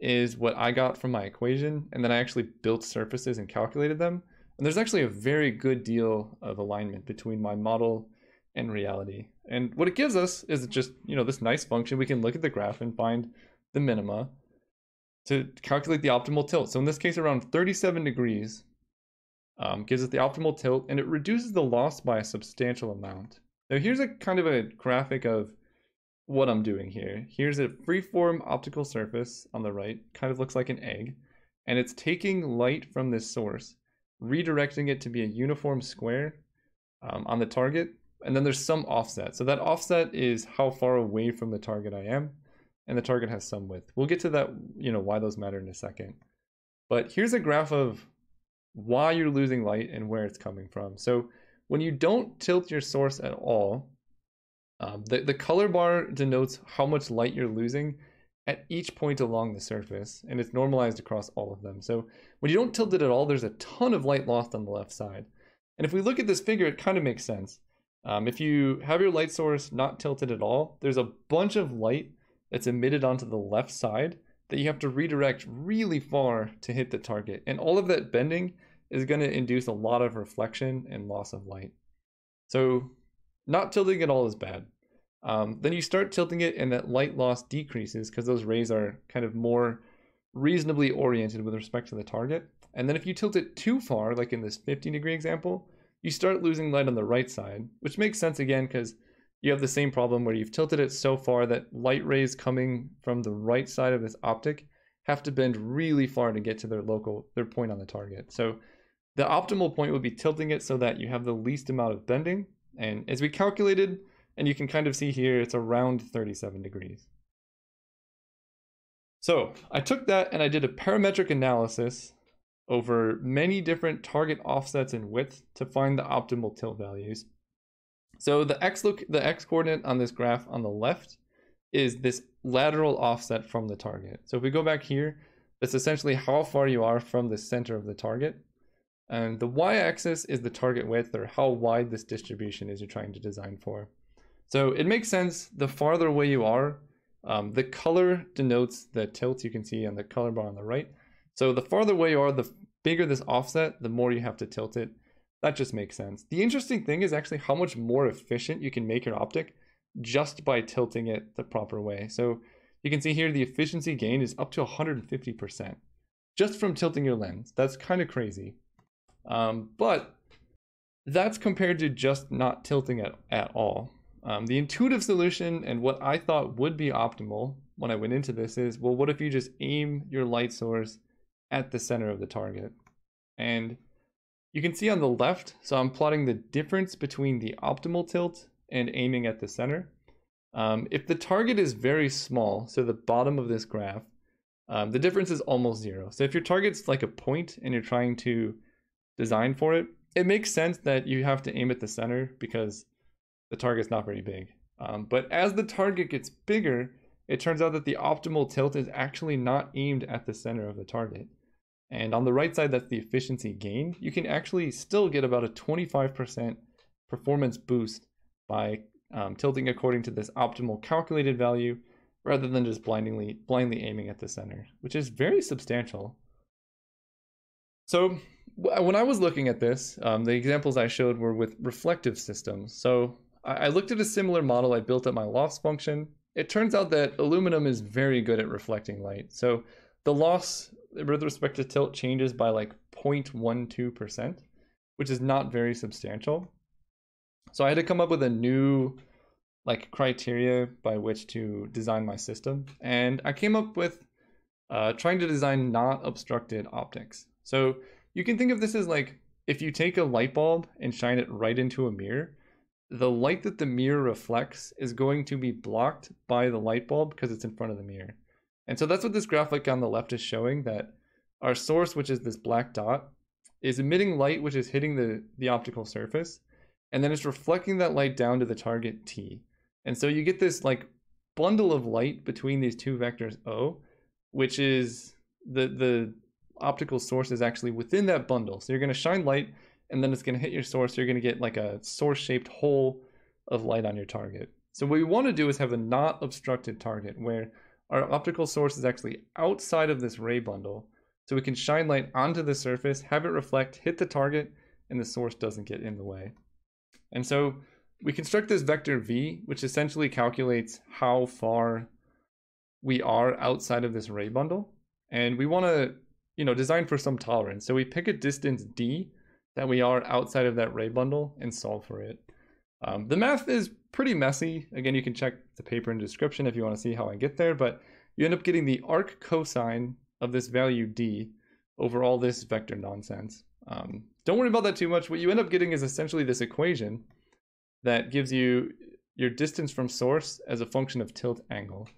A: is what I got from my equation, and then I actually built surfaces and calculated them. And there's actually a very good deal of alignment between my model and reality. And what it gives us is just, you know, this nice function. We can look at the graph and find the minima to calculate the optimal tilt. So in this case, around 37 degrees um, gives us the optimal tilt and it reduces the loss by a substantial amount. Now here's a kind of a graphic of what I'm doing here. Here's a freeform optical surface on the right, kind of looks like an egg, and it's taking light from this source, redirecting it to be a uniform square um, on the target, and then there's some offset. So that offset is how far away from the target I am, and the target has some width. We'll get to that, you know, why those matter in a second. But here's a graph of why you're losing light and where it's coming from. So when you don't tilt your source at all, um, the, the color bar denotes how much light you're losing at each point along the surface, and it's normalized across all of them. So when you don't tilt it at all, there's a ton of light lost on the left side. And if we look at this figure, it kind of makes sense. Um, if you have your light source not tilted at all, there's a bunch of light that's emitted onto the left side that you have to redirect really far to hit the target. And all of that bending is going to induce a lot of reflection and loss of light. So not tilting at all is bad. Um, then you start tilting it and that light loss decreases because those rays are kind of more reasonably oriented with respect to the target. And then if you tilt it too far, like in this 15 degree example, you start losing light on the right side, which makes sense again because you have the same problem where you've tilted it so far that light rays coming from the right side of this optic have to bend really far to get to their local, their point on the target. So the optimal point would be tilting it so that you have the least amount of bending. And as we calculated, and you can kind of see here, it's around 37 degrees. So I took that and I did a parametric analysis over many different target offsets and width to find the optimal tilt values. So the x look the x coordinate on this graph on the left is this lateral offset from the target. So if we go back here, that's essentially how far you are from the center of the target. And the y-axis is the target width or how wide this distribution is you're trying to design for. So it makes sense the farther away you are, um, the color denotes the tilt you can see on the color bar on the right. So the farther away you are, the bigger this offset, the more you have to tilt it. That just makes sense. The interesting thing is actually how much more efficient you can make your optic just by tilting it the proper way. So you can see here the efficiency gain is up to 150% just from tilting your lens. That's kind of crazy. Um, but that's compared to just not tilting it at all. Um, the intuitive solution and what I thought would be optimal when I went into this is, well, what if you just aim your light source at the center of the target? And you can see on the left, so I'm plotting the difference between the optimal tilt and aiming at the center. Um, if the target is very small, so the bottom of this graph, um, the difference is almost zero. So if your target's like a point and you're trying to design for it, it makes sense that you have to aim at the center because the target's not very big. Um, but as the target gets bigger, it turns out that the optimal tilt is actually not aimed at the center of the target. And on the right side, that's the efficiency gain. You can actually still get about a 25% performance boost by um, tilting according to this optimal calculated value rather than just blindly, blindly aiming at the center, which is very substantial. So when I was looking at this, um, the examples I showed were with reflective systems. So I looked at a similar model I built at my loss function. It turns out that aluminum is very good at reflecting light. So the loss with respect to tilt changes by like 0.12%, which is not very substantial. So I had to come up with a new like criteria by which to design my system. And I came up with uh, trying to design not obstructed optics. So you can think of this as like if you take a light bulb and shine it right into a mirror, the light that the mirror reflects is going to be blocked by the light bulb because it's in front of the mirror. And so that's what this graphic on the left is showing that our source, which is this black dot, is emitting light which is hitting the, the optical surface, and then it's reflecting that light down to the target T. And so you get this like bundle of light between these two vectors O, which is the the optical source is actually within that bundle. So you're going to shine light and then it's going to hit your source. You're going to get like a source shaped hole of light on your target. So what we want to do is have a not obstructed target where our optical source is actually outside of this ray bundle. So we can shine light onto the surface, have it reflect, hit the target, and the source doesn't get in the way. And so we construct this vector v, which essentially calculates how far we are outside of this ray bundle. And we want to, you know, designed for some tolerance. So we pick a distance d that we are outside of that ray bundle and solve for it. Um, the math is pretty messy. Again, you can check the paper in the description if you want to see how I get there, but you end up getting the arc cosine of this value d over all this vector nonsense. Um, don't worry about that too much. What you end up getting is essentially this equation that gives you your distance from source as a function of tilt angle.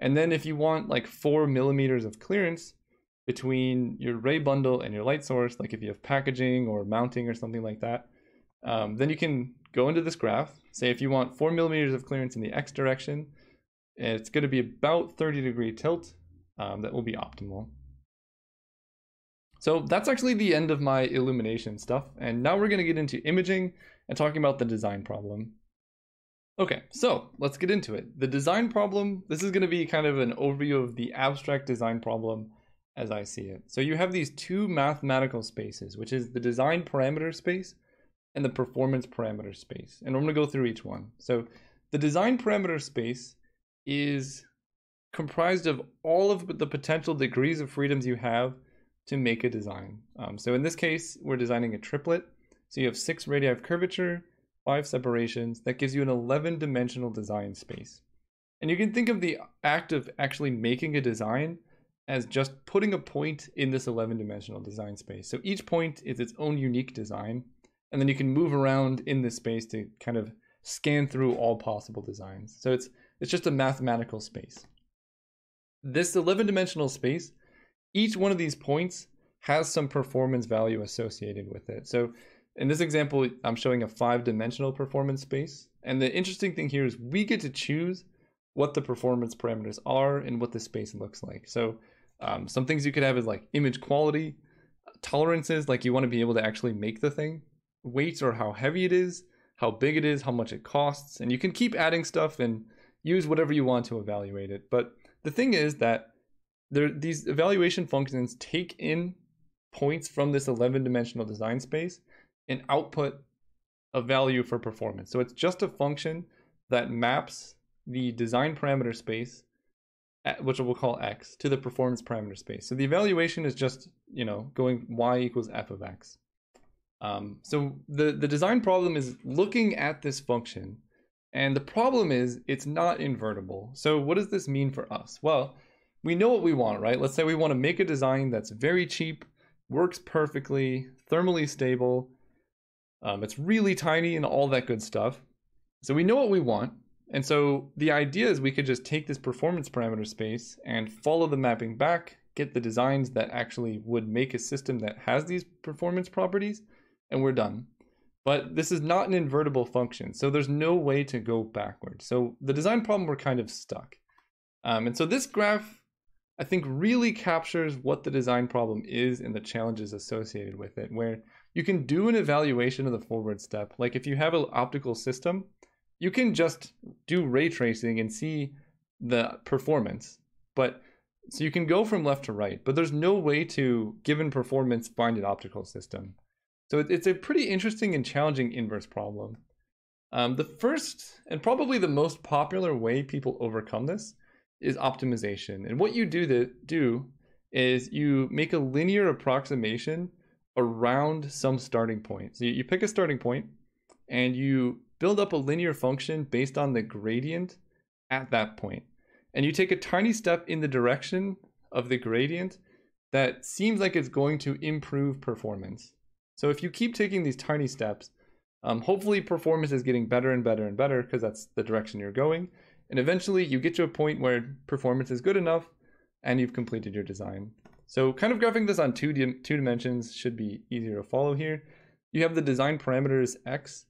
A: And then if you want like four millimeters of clearance between your ray bundle and your light source, like if you have packaging or mounting or something like that, um, then you can go into this graph, say if you want four millimeters of clearance in the X direction, it's going to be about 30 degree tilt. Um, that will be optimal. So that's actually the end of my illumination stuff. And now we're going to get into imaging and talking about the design problem. Okay, so let's get into it. The design problem, this is going to be kind of an overview of the abstract design problem as I see it. So you have these two mathematical spaces, which is the design parameter space and the performance parameter space. And I'm going to go through each one. So the design parameter space is comprised of all of the potential degrees of freedoms you have to make a design. Um, so in this case, we're designing a triplet. So you have six radii of curvature, five separations. That gives you an 11 dimensional design space. And you can think of the act of actually making a design as just putting a point in this 11 dimensional design space. So each point is its own unique design. And then you can move around in this space to kind of scan through all possible designs. So it's, it's just a mathematical space. This 11 dimensional space, each one of these points has some performance value associated with it. So in this example, I'm showing a five dimensional performance space. And the interesting thing here is we get to choose what the performance parameters are and what the space looks like. So um, some things you could have is like image quality, tolerances, like you want to be able to actually make the thing, weights or how heavy it is, how big it is, how much it costs, and you can keep adding stuff and use whatever you want to evaluate it. But the thing is that there, these evaluation functions take in points from this 11 dimensional design space and output a value for performance. So it's just a function that maps the design parameter space, which we'll call x, to the performance parameter space. So the evaluation is just, you know, going y equals f of x. Um, so the, the design problem is looking at this function, and the problem is it's not invertible. So what does this mean for us? Well, we know what we want, right? Let's say we want to make a design that's very cheap, works perfectly, thermally stable, um, it's really tiny and all that good stuff. So we know what we want. And so the idea is we could just take this performance parameter space and follow the mapping back, get the designs that actually would make a system that has these performance properties, and we're done. But this is not an invertible function, so there's no way to go backwards. So the design problem, we're kind of stuck. Um, and so this graph, I think, really captures what the design problem is and the challenges associated with it, where you can do an evaluation of the forward step. Like if you have an optical system, you can just do ray tracing and see the performance. But so you can go from left to right, but there's no way to, given performance, find an optical system. So it's a pretty interesting and challenging inverse problem. Um, the first and probably the most popular way people overcome this is optimization. And what you do to do is you make a linear approximation around some starting point. So you pick a starting point and you build up a linear function based on the gradient at that point. And you take a tiny step in the direction of the gradient that seems like it's going to improve performance. So if you keep taking these tiny steps, um, hopefully performance is getting better and better and better because that's the direction you're going. And eventually you get to a point where performance is good enough and you've completed your design. So kind of graphing this on two, two dimensions should be easier to follow here. You have the design parameters x,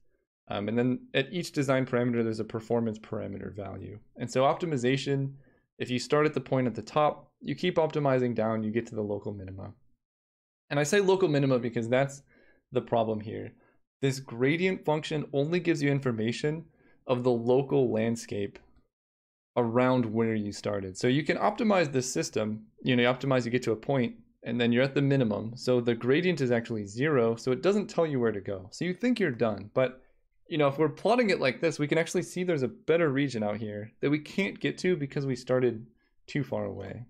A: um, and then at each design parameter, there's a performance parameter value. And so optimization, if you start at the point at the top, you keep optimizing down, you get to the local minima. And I say local minima because that's the problem here. This gradient function only gives you information of the local landscape around where you started. So you can optimize this system, you know, you optimize, you get to a point, and then you're at the minimum. So the gradient is actually zero, so it doesn't tell you where to go. So you think you're done, but you know, if we're plotting it like this, we can actually see there's a better region out here that we can't get to because we started too far away.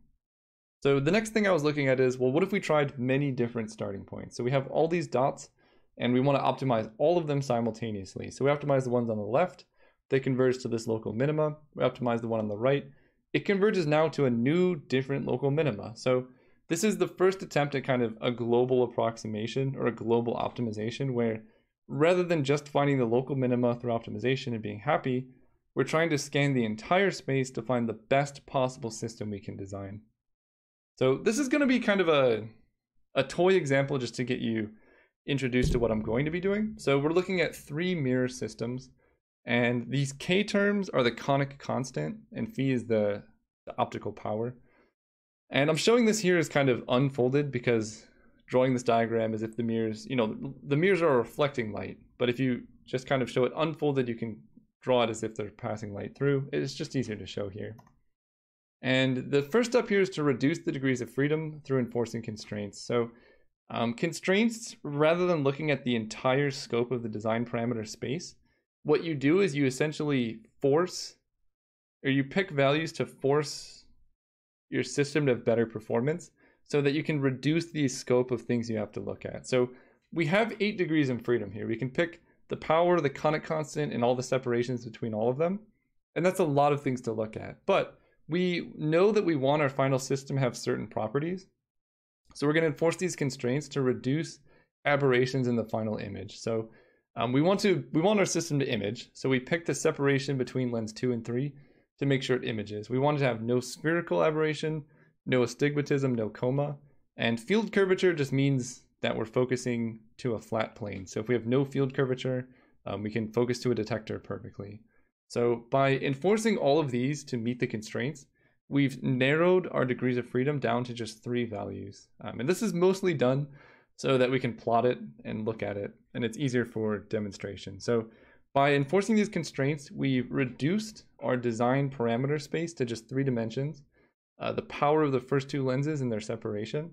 A: So the next thing I was looking at is, well, what if we tried many different starting points? So we have all these dots and we want to optimize all of them simultaneously. So we optimize the ones on the left, they converge to this local minima. We optimize the one on the right. It converges now to a new different local minima. So this is the first attempt at kind of a global approximation or a global optimization where rather than just finding the local minima through optimization and being happy, we're trying to scan the entire space to find the best possible system we can design. So this is going to be kind of a, a toy example just to get you introduced to what I'm going to be doing. So we're looking at three mirror systems. And these K terms are the conic constant and phi is the, the optical power. And I'm showing this here as kind of unfolded because drawing this diagram as if the mirrors, you know, the mirrors are reflecting light. But if you just kind of show it unfolded, you can draw it as if they're passing light through. It's just easier to show here. And the first step here is to reduce the degrees of freedom through enforcing constraints. So um, constraints, rather than looking at the entire scope of the design parameter space, what you do is you essentially force or you pick values to force your system to have better performance so that you can reduce the scope of things you have to look at. So we have eight degrees of freedom here. We can pick the power, the Conic constant, and all the separations between all of them. And that's a lot of things to look at. But we know that we want our final system to have certain properties. So we're going to enforce these constraints to reduce aberrations in the final image. So um, we want to we want our system to image. So we pick the separation between lens two and three to make sure it images. We want to have no spherical aberration, no astigmatism, no coma. And field curvature just means that we're focusing to a flat plane. So if we have no field curvature, um, we can focus to a detector perfectly. So by enforcing all of these to meet the constraints, we've narrowed our degrees of freedom down to just three values. Um, and this is mostly done so that we can plot it and look at it, and it's easier for demonstration. So by enforcing these constraints, we've reduced our design parameter space to just three dimensions, uh, the power of the first two lenses and their separation.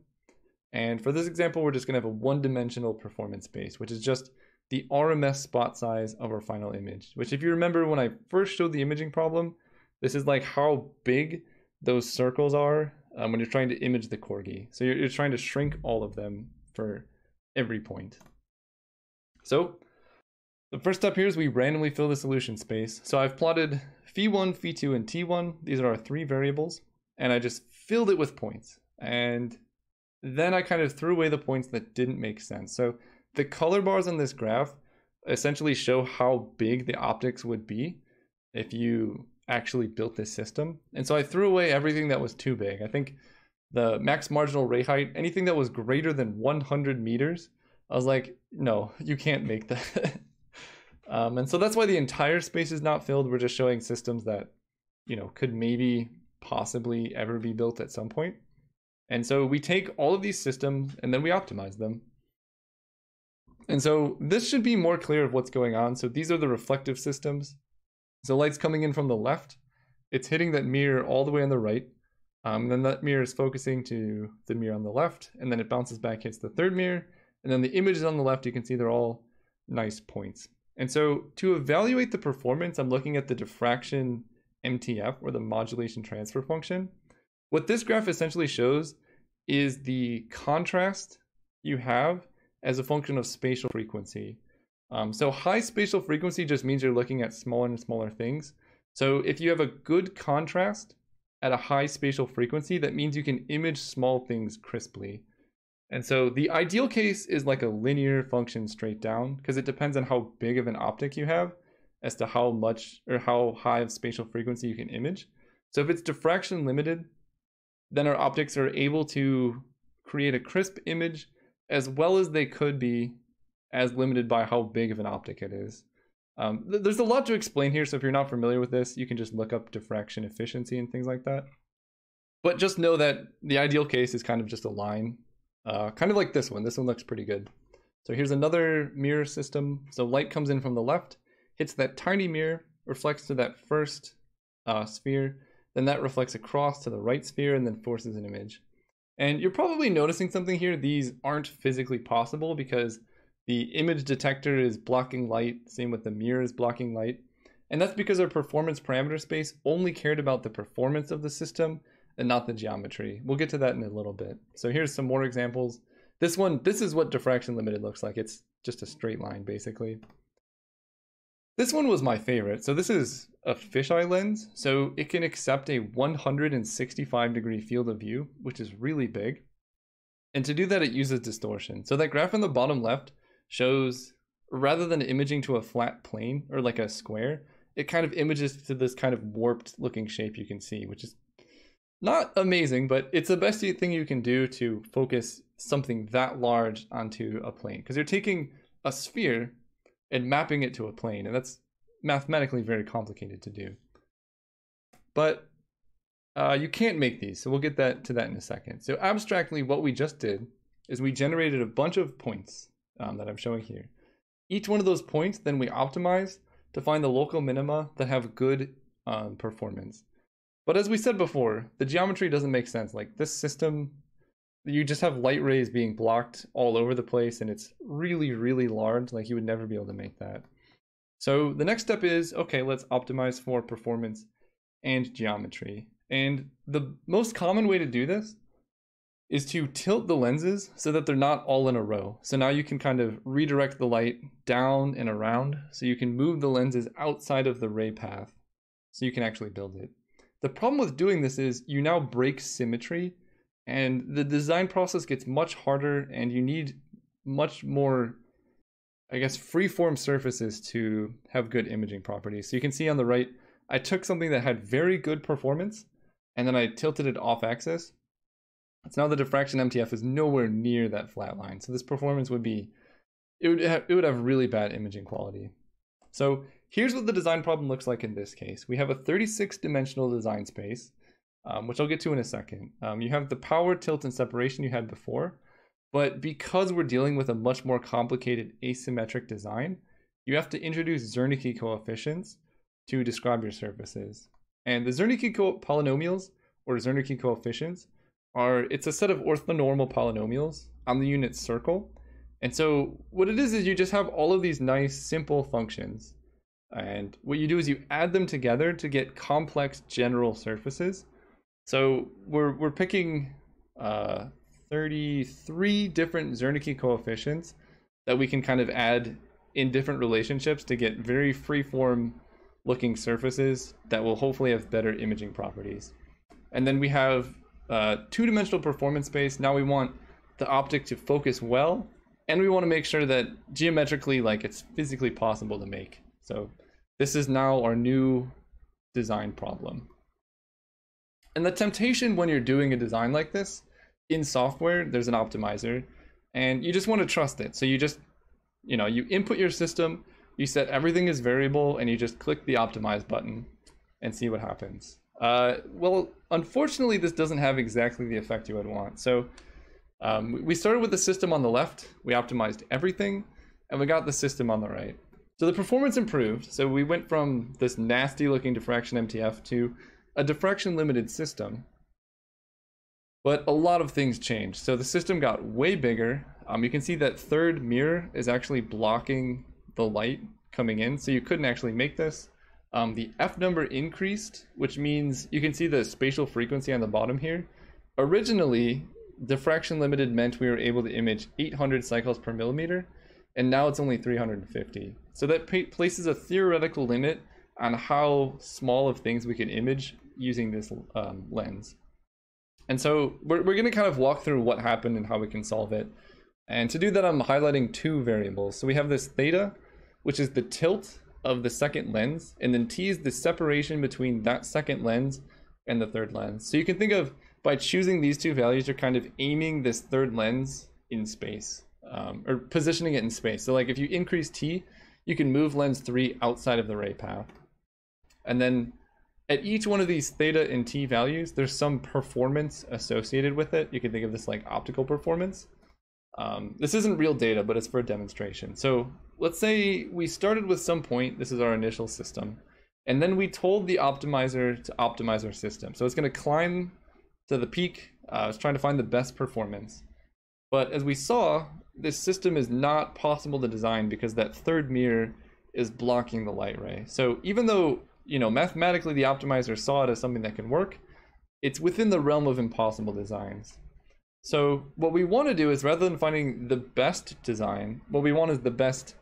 A: And for this example, we're just gonna have a one-dimensional performance space, which is just the RMS spot size of our final image, which if you remember when I first showed the imaging problem, this is like how big those circles are um, when you're trying to image the corgi. So you're, you're trying to shrink all of them for every point. So the first step here is we randomly fill the solution space. So I've plotted phi1, phi2, and t1. These are our three variables. And I just filled it with points. And then I kind of threw away the points that didn't make sense. So the color bars on this graph essentially show how big the optics would be if you actually built this system. And so I threw away everything that was too big. I think the max marginal ray height, anything that was greater than 100 meters, I was like, no, you can't make that. um, and so that's why the entire space is not filled. We're just showing systems that, you know, could maybe possibly ever be built at some point. And so we take all of these systems and then we optimize them. And so this should be more clear of what's going on. So these are the reflective systems. So light's coming in from the left. It's hitting that mirror all the way on the right. Um, then that mirror is focusing to the mirror on the left, and then it bounces back, hits the third mirror, and then the images on the left, you can see they're all nice points. And so to evaluate the performance, I'm looking at the diffraction MTF, or the modulation transfer function. What this graph essentially shows is the contrast you have as a function of spatial frequency. Um, so high spatial frequency just means you're looking at smaller and smaller things. So if you have a good contrast at a high spatial frequency, that means you can image small things crisply. And so the ideal case is like a linear function straight down because it depends on how big of an optic you have as to how much or how high of spatial frequency you can image. So if it's diffraction limited, then our optics are able to create a crisp image as well as they could be as limited by how big of an optic it is. Um, th there's a lot to explain here, so if you're not familiar with this, you can just look up diffraction efficiency and things like that. But just know that the ideal case is kind of just a line, uh, kind of like this one. This one looks pretty good. So here's another mirror system. So light comes in from the left, hits that tiny mirror, reflects to that first uh, sphere, then that reflects across to the right sphere and then forces an image. And you're probably noticing something here. These aren't physically possible because the image detector is blocking light, same with the mirror is blocking light. And that's because our performance parameter space only cared about the performance of the system and not the geometry. We'll get to that in a little bit. So here's some more examples. This one, this is what diffraction limited looks like. It's just a straight line basically. This one was my favorite. So this is a fisheye lens. So it can accept a 165 degree field of view, which is really big. And to do that, it uses distortion. So that graph on the bottom left shows, rather than imaging to a flat plane or like a square, it kind of images to this kind of warped looking shape you can see, which is not amazing, but it's the best thing you can do to focus something that large onto a plane. Because you're taking a sphere and mapping it to a plane. And that's mathematically very complicated to do. But uh, you can't make these, so we'll get that to that in a second. So abstractly, what we just did is we generated a bunch of points um, that I'm showing here. Each one of those points, then we optimize to find the local minima that have good um, performance. But as we said before, the geometry doesn't make sense. Like this system you just have light rays being blocked all over the place and it's really, really large. Like you would never be able to make that. So the next step is, okay, let's optimize for performance and geometry. And the most common way to do this is to tilt the lenses so that they're not all in a row. So now you can kind of redirect the light down and around so you can move the lenses outside of the ray path so you can actually build it. The problem with doing this is you now break symmetry and the design process gets much harder and you need much more I guess freeform surfaces to have good imaging properties. So you can see on the right, I took something that had very good performance and then I tilted it off axis so now the diffraction MTF is nowhere near that flat line. So this performance would be, it would have, it would have really bad imaging quality. So here's what the design problem looks like in this case. We have a 36 dimensional design space, um, which I'll get to in a second. Um, you have the power, tilt, and separation you had before, but because we're dealing with a much more complicated asymmetric design, you have to introduce Zernike coefficients to describe your surfaces. And the Zernike polynomials, or Zernike coefficients, are it's a set of orthonormal polynomials on the unit circle. And so what it is is you just have all of these nice simple functions. And what you do is you add them together to get complex general surfaces. So we're, we're picking uh, 33 different Zernike coefficients that we can kind of add in different relationships to get very freeform looking surfaces that will hopefully have better imaging properties. And then we have uh, two-dimensional performance space. Now we want the optic to focus well, and we want to make sure that geometrically, like it's physically possible to make. So this is now our new design problem. And the temptation when you're doing a design like this, in software, there's an optimizer, and you just want to trust it. So you just, you know, you input your system, you set everything as variable, and you just click the optimize button and see what happens. Uh, well, unfortunately, this doesn't have exactly the effect you would want. So um, we started with the system on the left, we optimized everything, and we got the system on the right. So the performance improved. So we went from this nasty looking diffraction MTF to a diffraction limited system. But a lot of things changed. So the system got way bigger. Um, you can see that third mirror is actually blocking the light coming in. So you couldn't actually make this. Um, the F number increased, which means you can see the spatial frequency on the bottom here. Originally, diffraction limited meant we were able to image 800 cycles per millimeter, and now it's only 350. So that places a theoretical limit on how small of things we can image using this um, lens. And so we're, we're going to kind of walk through what happened and how we can solve it. And to do that, I'm highlighting two variables. So we have this theta, which is the tilt of the second lens, and then t is the separation between that second lens and the third lens. So you can think of by choosing these two values, you're kind of aiming this third lens in space, um, or positioning it in space. So like if you increase t, you can move lens 3 outside of the ray path. And then at each one of these theta and t values, there's some performance associated with it. You can think of this like optical performance. Um, this isn't real data, but it's for a demonstration. So let's say we started with some point, this is our initial system, and then we told the optimizer to optimize our system. So it's going to climb to the peak. Uh, it's trying to find the best performance. But as we saw, this system is not possible to design because that third mirror is blocking the light ray. So even though, you know, mathematically the optimizer saw it as something that can work, it's within the realm of impossible designs. So what we want to do is rather than finding the best design, what we want is the best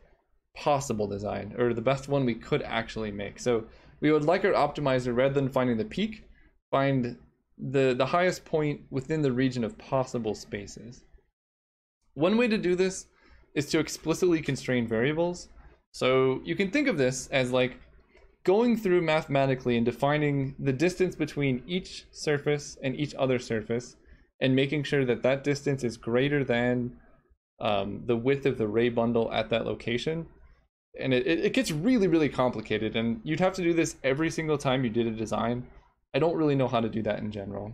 A: possible design or the best one we could actually make. So we would like our optimizer rather than finding the peak, find the, the highest point within the region of possible spaces. One way to do this is to explicitly constrain variables. So you can think of this as like going through mathematically and defining the distance between each surface and each other surface and making sure that that distance is greater than um, the width of the ray bundle at that location. And it, it gets really really complicated and you'd have to do this every single time you did a design. I don't really know how to do that in general.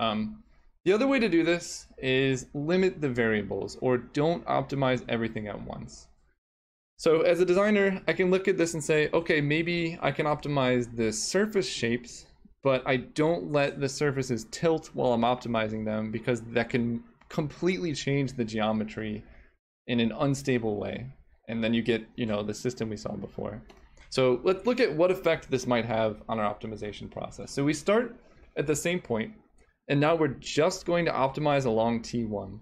A: Um, the other way to do this is limit the variables or don't optimize everything at once so as a designer i can look at this and say okay maybe i can optimize the surface shapes but i don't let the surfaces tilt while i'm optimizing them because that can completely change the geometry in an unstable way and then you get, you know, the system we saw before. So let's look at what effect this might have on our optimization process. So we start at the same. And now we're just going to optimize along T1.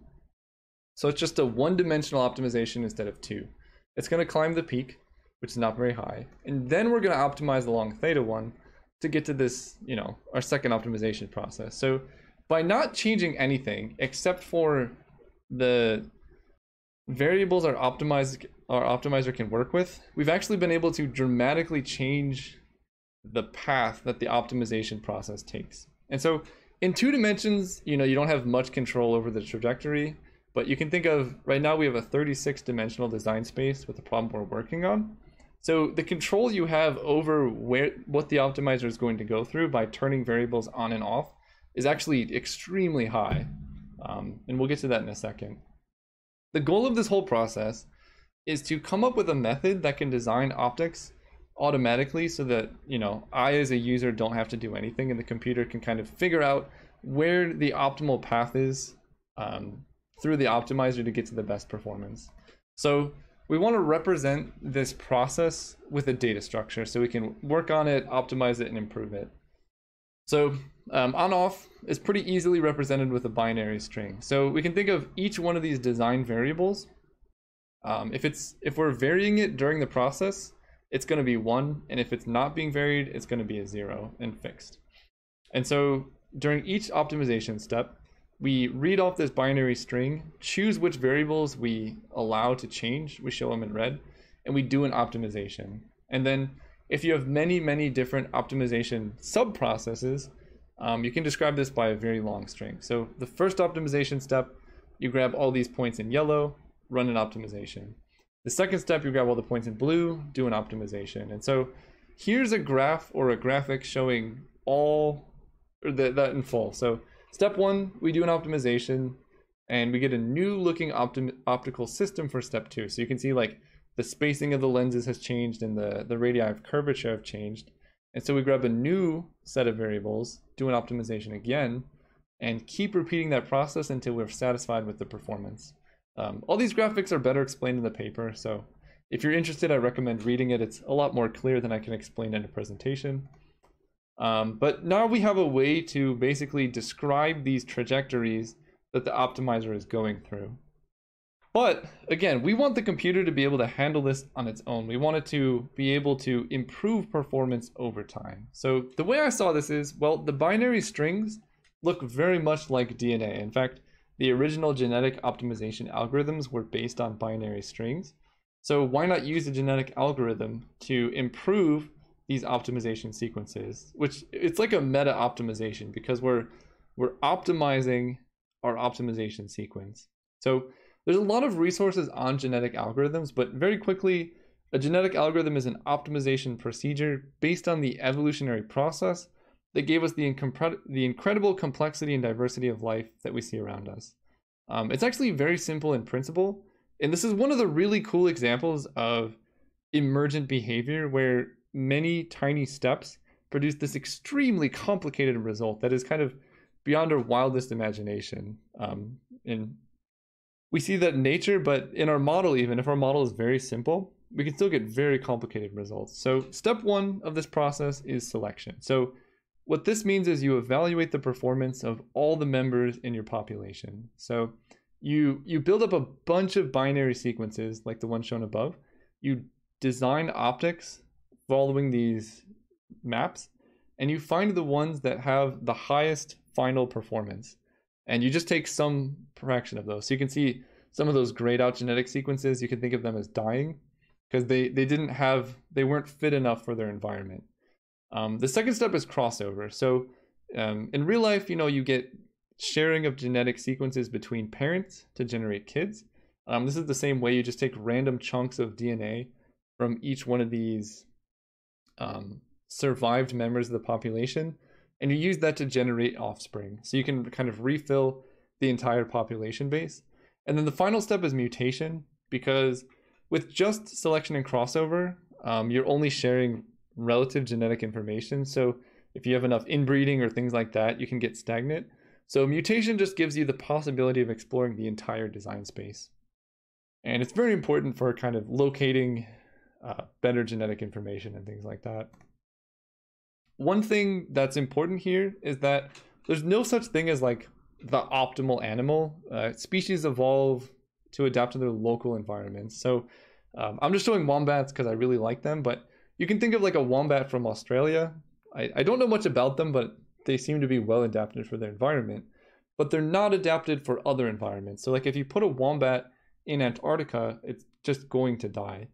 A: So it's just a one-dimensional optimization instead of two. It's going to climb the peak, which is not very high. And then we're going to optimize along theta 1 to get to this, you know, our second optimization process. So by not changing anything except for the variables our optimize our optimizer can work with, we've actually been able to dramatically change the path that the optimization process takes. And so in two dimensions, you know, you don't have much control over the trajectory, but you can think of right now we have a 36 dimensional design space with the problem we're working on. So the control you have over where what the optimizer is going to go through by turning variables on and off is actually extremely high. Um, and we'll get to that in a second. The goal of this whole process is to come up with a method that can design optics automatically so that, you know, I as a user don't have to do anything and the computer can kind of figure out where the optimal path is um, through the optimizer to get to the best performance. So we want to represent this process with a data structure so we can work on it, optimize it, and improve it. So um, on off is pretty easily represented with a binary string. So we can think of each one of these design variables. Um, if it's if we're varying it during the process, it's going to be one, and if it's not being varied, it's going to be a zero and fixed. And so during each optimization step, we read off this binary string, choose which variables we allow to change, we show them in red, and we do an optimization. And then if you have many, many different optimization sub-processes, um, you can describe this by a very long string. So the first optimization step, you grab all these points in yellow, run an optimization. The second step, you grab all the points in blue, do an optimization. And so here's a graph or a graphic showing all, or the, that in full. So Step one, we do an optimization and we get a new looking optical system for step two. So you can see like the spacing of the lenses has changed and the, the radii of curvature have changed. And so we grab a new set of variables, do an optimization again, and keep repeating that process until we're satisfied with the performance. Um, all these graphics are better explained in the paper, so if you're interested, I recommend reading it. It's a lot more clear than I can explain in a presentation. Um, but now we have a way to basically describe these trajectories that the optimizer is going through. But again, we want the computer to be able to handle this on its own. We want it to be able to improve performance over time. So the way I saw this is, well, the binary strings look very much like DNA. In fact, the original genetic optimization algorithms were based on binary strings. So why not use a genetic algorithm to improve these optimization sequences, which it's like a meta optimization because we're we're optimizing our optimization sequence. So there's a lot of resources on genetic algorithms, but very quickly, a genetic algorithm is an optimization procedure based on the evolutionary process that gave us the, the incredible complexity and diversity of life that we see around us. Um, it's actually very simple in principle, and this is one of the really cool examples of emergent behavior where many tiny steps produce this extremely complicated result that is kind of beyond our wildest imagination. Um, and we see that nature, but in our model, even if our model is very simple, we can still get very complicated results. So step one of this process is selection. So what this means is you evaluate the performance of all the members in your population. So you you build up a bunch of binary sequences like the one shown above. You design optics following these maps and you find the ones that have the highest final performance. And you just take some fraction of those. So you can see some of those grayed out genetic sequences, you can think of them as dying because they, they didn't have, they weren't fit enough for their environment. Um, the second step is crossover. So um, in real life, you know, you get sharing of genetic sequences between parents to generate kids. Um, this is the same way you just take random chunks of DNA from each one of these um, survived members of the population, and you use that to generate offspring. So you can kind of refill the entire population base. And then the final step is mutation, because with just selection and crossover, um, you're only sharing relative genetic information. So if you have enough inbreeding or things like that, you can get stagnant. So mutation just gives you the possibility of exploring the entire design space. And it's very important for kind of locating uh, better genetic information and things like that. One thing that's important here is that there's no such thing as like the optimal animal. Uh, species evolve to adapt to their local environments. So um, I'm just showing wombats because I really like them, but you can think of like a wombat from Australia. I, I don't know much about them, but they seem to be well adapted for their environment. But they're not adapted for other environments. So like if you put a wombat in Antarctica, it's just going to die.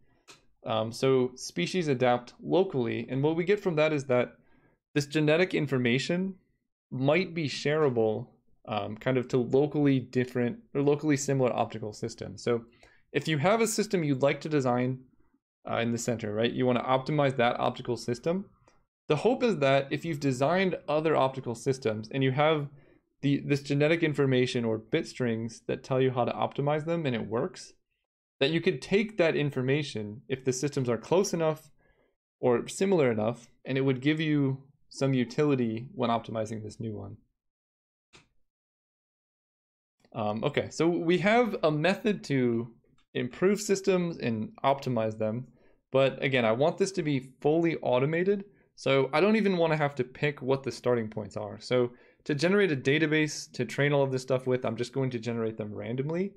A: Um, so species adapt locally, and what we get from that is that this genetic information might be shareable um, kind of to locally different or locally similar optical systems. So if you have a system you'd like to design uh, in the center, right, you want to optimize that optical system. The hope is that if you've designed other optical systems and you have the this genetic information or bit strings that tell you how to optimize them and it works, that you could take that information if the systems are close enough or similar enough, and it would give you some utility when optimizing this new one. Um, okay, so we have a method to improve systems and optimize them. But again, I want this to be fully automated. So I don't even want to have to pick what the starting points are. So to generate a database to train all of this stuff with, I'm just going to generate them randomly.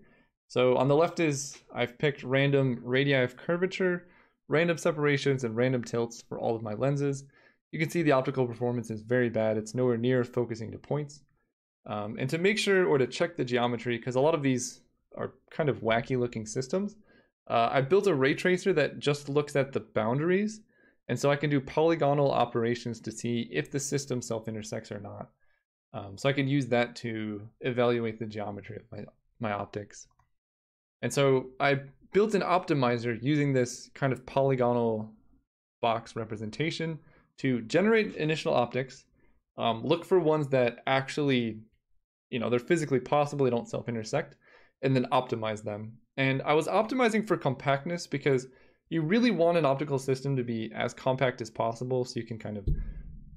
A: So on the left is I've picked random radii of curvature, random separations, and random tilts for all of my lenses. You can see the optical performance is very bad. It's nowhere near focusing to points. Um, and to make sure or to check the geometry, because a lot of these are kind of wacky looking systems, uh, I built a ray tracer that just looks at the boundaries. And so I can do polygonal operations to see if the system self-intersects or not. Um, so I can use that to evaluate the geometry of my, my optics. And so I built an optimizer using this kind of polygonal box representation to generate initial optics, um, look for ones that actually you know, they're physically possible, they don't self-intersect, and then optimize them. And I was optimizing for compactness because you really want an optical system to be as compact as possible so you can kind of,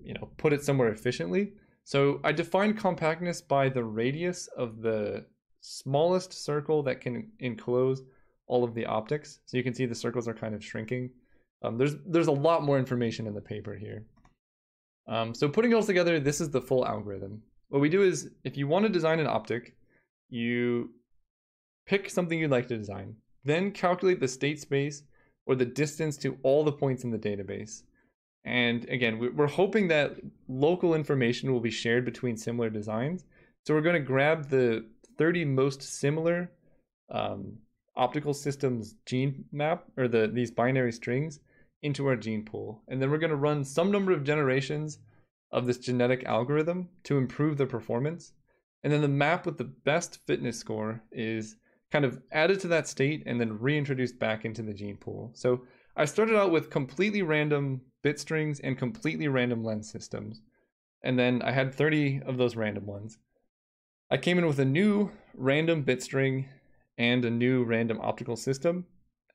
A: you know, put it somewhere efficiently. So I defined compactness by the radius of the smallest circle that can enclose all of the optics. So you can see the circles are kind of shrinking. Um, there's there's a lot more information in the paper here. Um, so putting it all together, this is the full algorithm what we do is if you want to design an optic, you pick something you'd like to design, then calculate the state space or the distance to all the points in the database. And again, we're hoping that local information will be shared between similar designs. So we're going to grab the 30 most similar um, optical systems gene map or the these binary strings into our gene pool. And then we're going to run some number of generations of this genetic algorithm to improve the performance. And then the map with the best fitness score is kind of added to that state and then reintroduced back into the gene pool. So I started out with completely random bit strings and completely random lens systems. And then I had 30 of those random ones. I came in with a new random bit string and a new random optical system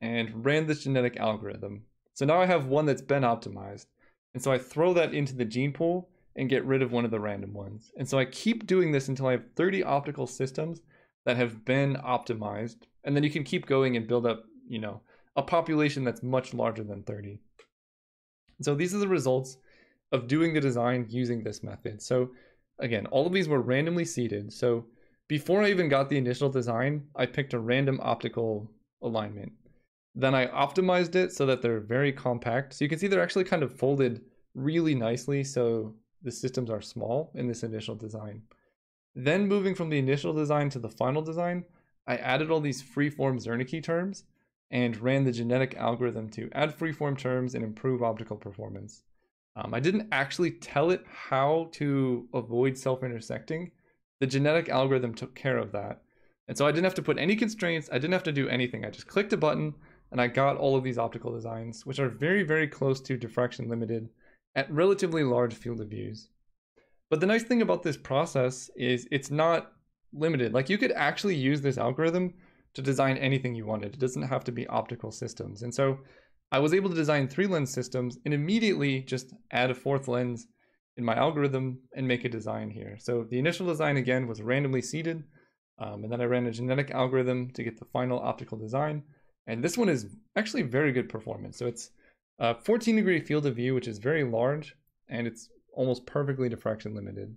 A: and ran this genetic algorithm. So now I have one that's been optimized. And so I throw that into the gene pool and get rid of one of the random ones. And so I keep doing this until I have 30 optical systems that have been optimized. And then you can keep going and build up, you know, a population that's much larger than 30. So these are the results of doing the design using this method. So again, all of these were randomly seeded. So before I even got the initial design, I picked a random optical alignment. Then I optimized it so that they're very compact. So you can see they're actually kind of folded really nicely so the systems are small in this initial design. Then moving from the initial design to the final design, I added all these freeform Zernike terms and ran the genetic algorithm to add freeform terms and improve optical performance. Um, I didn't actually tell it how to avoid self-intersecting. The genetic algorithm took care of that. And so I didn't have to put any constraints. I didn't have to do anything. I just clicked a button and I got all of these optical designs, which are very, very close to diffraction limited at relatively large field of views. But the nice thing about this process is it's not limited. Like you could actually use this algorithm to design anything you wanted. It doesn't have to be optical systems. And so I was able to design three lens systems and immediately just add a fourth lens in my algorithm and make a design here. So the initial design again was randomly seeded. Um, and then I ran a genetic algorithm to get the final optical design. And this one is actually very good performance. So it's a 14 degree field of view, which is very large, and it's almost perfectly diffraction limited.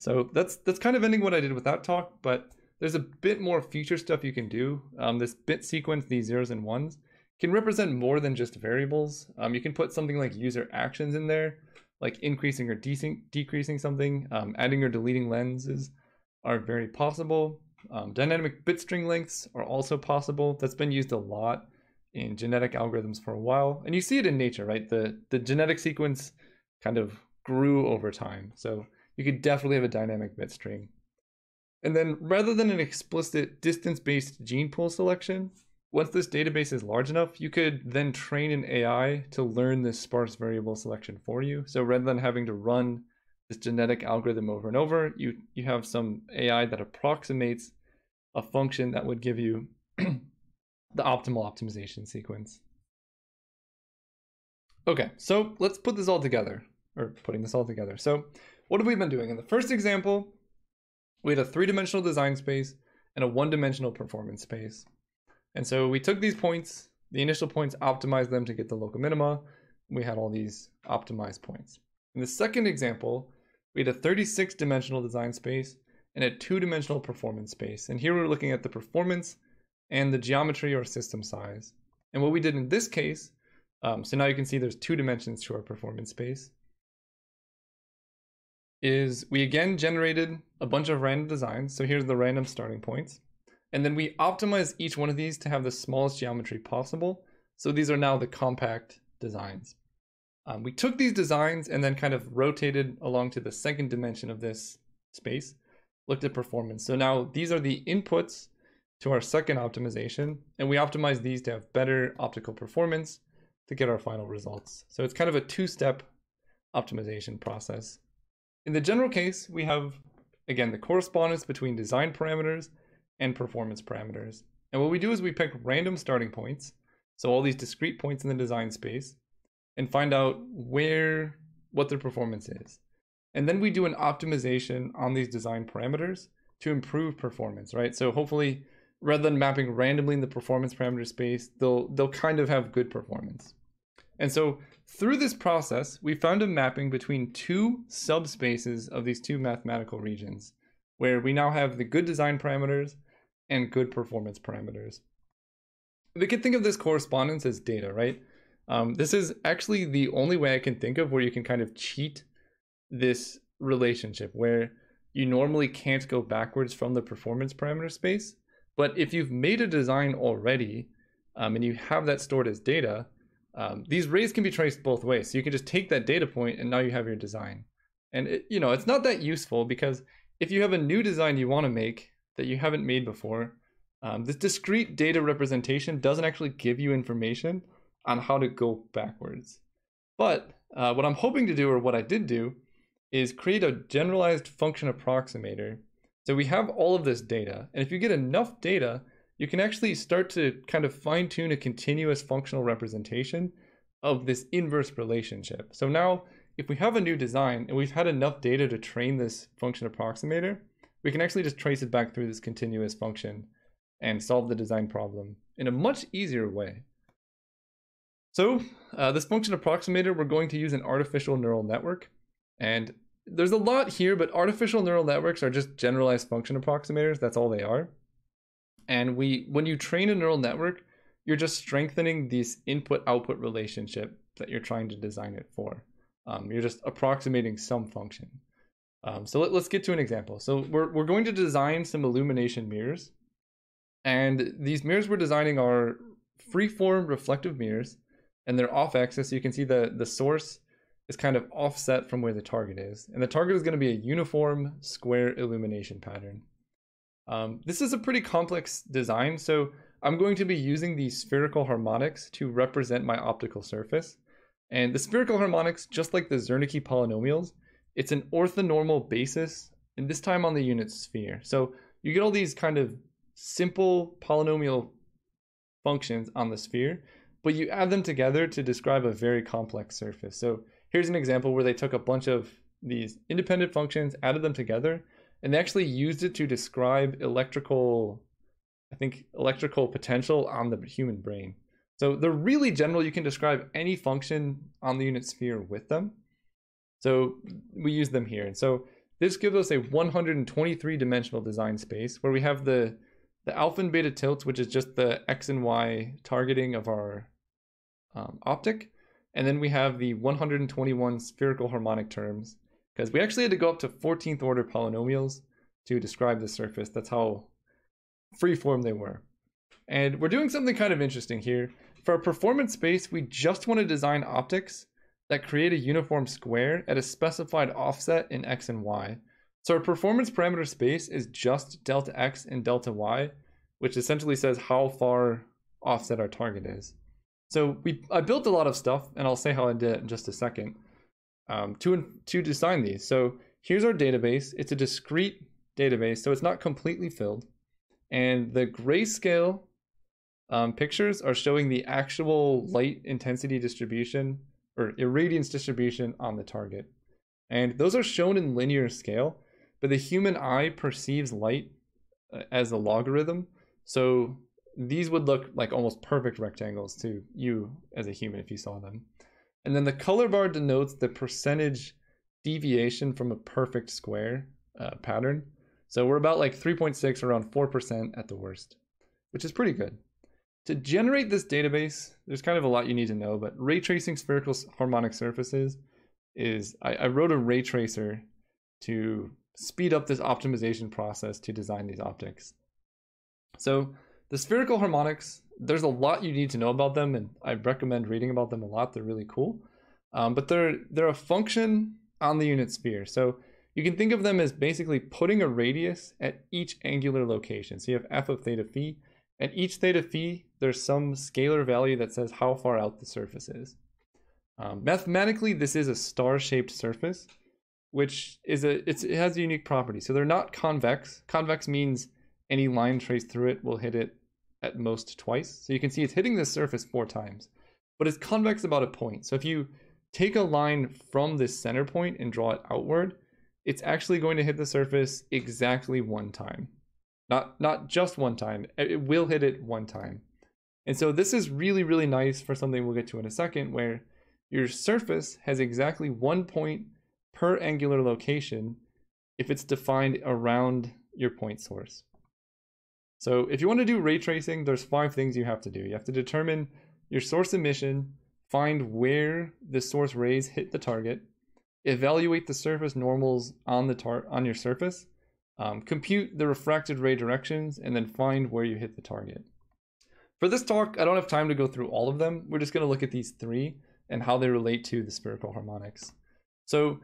A: So that's that's kind of ending what I did with that talk, but there's a bit more future stuff you can do. Um, this bit sequence, these zeros and ones, can represent more than just variables. Um, you can put something like user actions in there, like increasing or de decreasing something, um, adding or deleting lenses are very possible. Um, dynamic bit string lengths are also possible. That's been used a lot in genetic algorithms for a while. And you see it in nature, right? The, the genetic sequence kind of grew over time. So you could definitely have a dynamic bit string. And then rather than an explicit distance-based gene pool selection, once this database is large enough, you could then train an AI to learn this sparse variable selection for you. So rather than having to run this genetic algorithm over and over, you, you have some AI that approximates a function that would give you the optimal optimization sequence. Okay, so let's put this all together, or putting this all together. So what have we been doing? In the first example, we had a three-dimensional design space and a one-dimensional performance space. And so we took these points, the initial points, optimized them to get the local minima. We had all these optimized points. In the second example, we had a 36 dimensional design space and a two dimensional performance space. And here we're looking at the performance and the geometry or system size. And what we did in this case, um, so now you can see there's two dimensions to our performance space is we again generated a bunch of random designs. So here's the random starting points. And then we optimize each one of these to have the smallest geometry possible. So these are now the compact designs. Um, we took these designs and then kind of rotated along to the second dimension of this space, looked at performance. So now these are the inputs to our second optimization, and we optimize these to have better optical performance to get our final results. So it's kind of a two-step optimization process. In the general case, we have, again, the correspondence between design parameters and performance parameters. And what we do is we pick random starting points, so all these discrete points in the design space, and find out where, what their performance is. And then we do an optimization on these design parameters to improve performance, right? So hopefully, rather than mapping randomly in the performance parameter space, they'll, they'll kind of have good performance. And so through this process, we found a mapping between two subspaces of these two mathematical regions, where we now have the good design parameters and good performance parameters. We can think of this correspondence as data, right? Um, this is actually the only way I can think of where you can kind of cheat this relationship, where you normally can't go backwards from the performance parameter space. But if you've made a design already um, and you have that stored as data, um, these rays can be traced both ways. So you can just take that data point and now you have your design. And it, you know, it's not that useful because if you have a new design you want to make that you haven't made before, um, this discrete data representation doesn't actually give you information on how to go backwards. But uh, what I'm hoping to do, or what I did do, is create a generalized function approximator. So we have all of this data, and if you get enough data, you can actually start to kind of fine tune a continuous functional representation of this inverse relationship. So now if we have a new design and we've had enough data to train this function approximator, we can actually just trace it back through this continuous function and solve the design problem in a much easier way. So uh, this function approximator, we're going to use an artificial neural network. And there's a lot here, but artificial neural networks are just generalized function approximators. That's all they are. And we, when you train a neural network, you're just strengthening this input-output relationship that you're trying to design it for. Um, you're just approximating some function. Um, so let, us get to an example. So we're, we're going to design some illumination mirrors. And these mirrors we're designing are free-form reflective mirrors. And they're off-axis. So you can see the, the source is kind of offset from where the target is. And the target is going to be a uniform square illumination pattern. Um, this is a pretty complex design, so I'm going to be using these spherical harmonics to represent my optical surface. And the spherical harmonics, just like the Zernike polynomials, it's an orthonormal basis, and this time on the unit sphere. So you get all these kind of simple polynomial functions on the sphere, but you add them together to describe a very complex surface. So here's an example where they took a bunch of these independent functions, added them together, and they actually used it to describe electrical i think electrical potential on the human brain so they're really general you can describe any function on the unit sphere with them so we use them here and so this gives us a 123 dimensional design space where we have the the alpha and beta tilts, which is just the x and y targeting of our um, optic. And then we have the 121 spherical harmonic terms because we actually had to go up to 14th order polynomials to describe the surface. That's how freeform they were. And we're doing something kind of interesting here. For a performance space, we just want to design optics that create a uniform square at a specified offset in x and y. So our performance parameter space is just delta x and delta y, which essentially says how far offset our target is. So we I built a lot of stuff, and I'll say how I did it in just a second, um, to, to design these. So here's our database. It's a discrete database, so it's not completely filled. And the grayscale um, pictures are showing the actual light intensity distribution or irradiance distribution on the target. And those are shown in linear scale, but the human eye perceives light uh, as a logarithm. So these would look like almost perfect rectangles to you as a human if you saw them. And then the color bar denotes the percentage deviation from a perfect square uh, pattern. So we're about like 3.6, around 4% at the worst, which is pretty good. To generate this database, there's kind of a lot you need to know, but ray tracing spherical harmonic surfaces is, I, I wrote a ray tracer to speed up this optimization process to design these optics. So the spherical harmonics, there's a lot you need to know about them, and I recommend reading about them a lot. They're really cool. Um, but they're they're a function on the unit sphere. So you can think of them as basically putting a radius at each angular location. So you have f of theta phi. At each theta phi, there's some scalar value that says how far out the surface is. Um, mathematically, this is a star-shaped surface, which is a it has a unique property. So they're not convex. Convex means any line traced through it will hit it at most twice. So you can see it's hitting the surface four times, but it's convex about a point. So if you take a line from this center point and draw it outward, it's actually going to hit the surface exactly one time. Not, not just one time, it will hit it one time. And so this is really, really nice for something we'll get to in a second where your surface has exactly one point per angular location if it's defined around your point source. So if you want to do ray tracing, there's five things you have to do. You have to determine your source emission, find where the source rays hit the target, evaluate the surface normals on the tar on your surface, um, compute the refracted ray directions, and then find where you hit the target. For this talk, I don't have time to go through all of them. We're just going to look at these three and how they relate to the spherical harmonics. So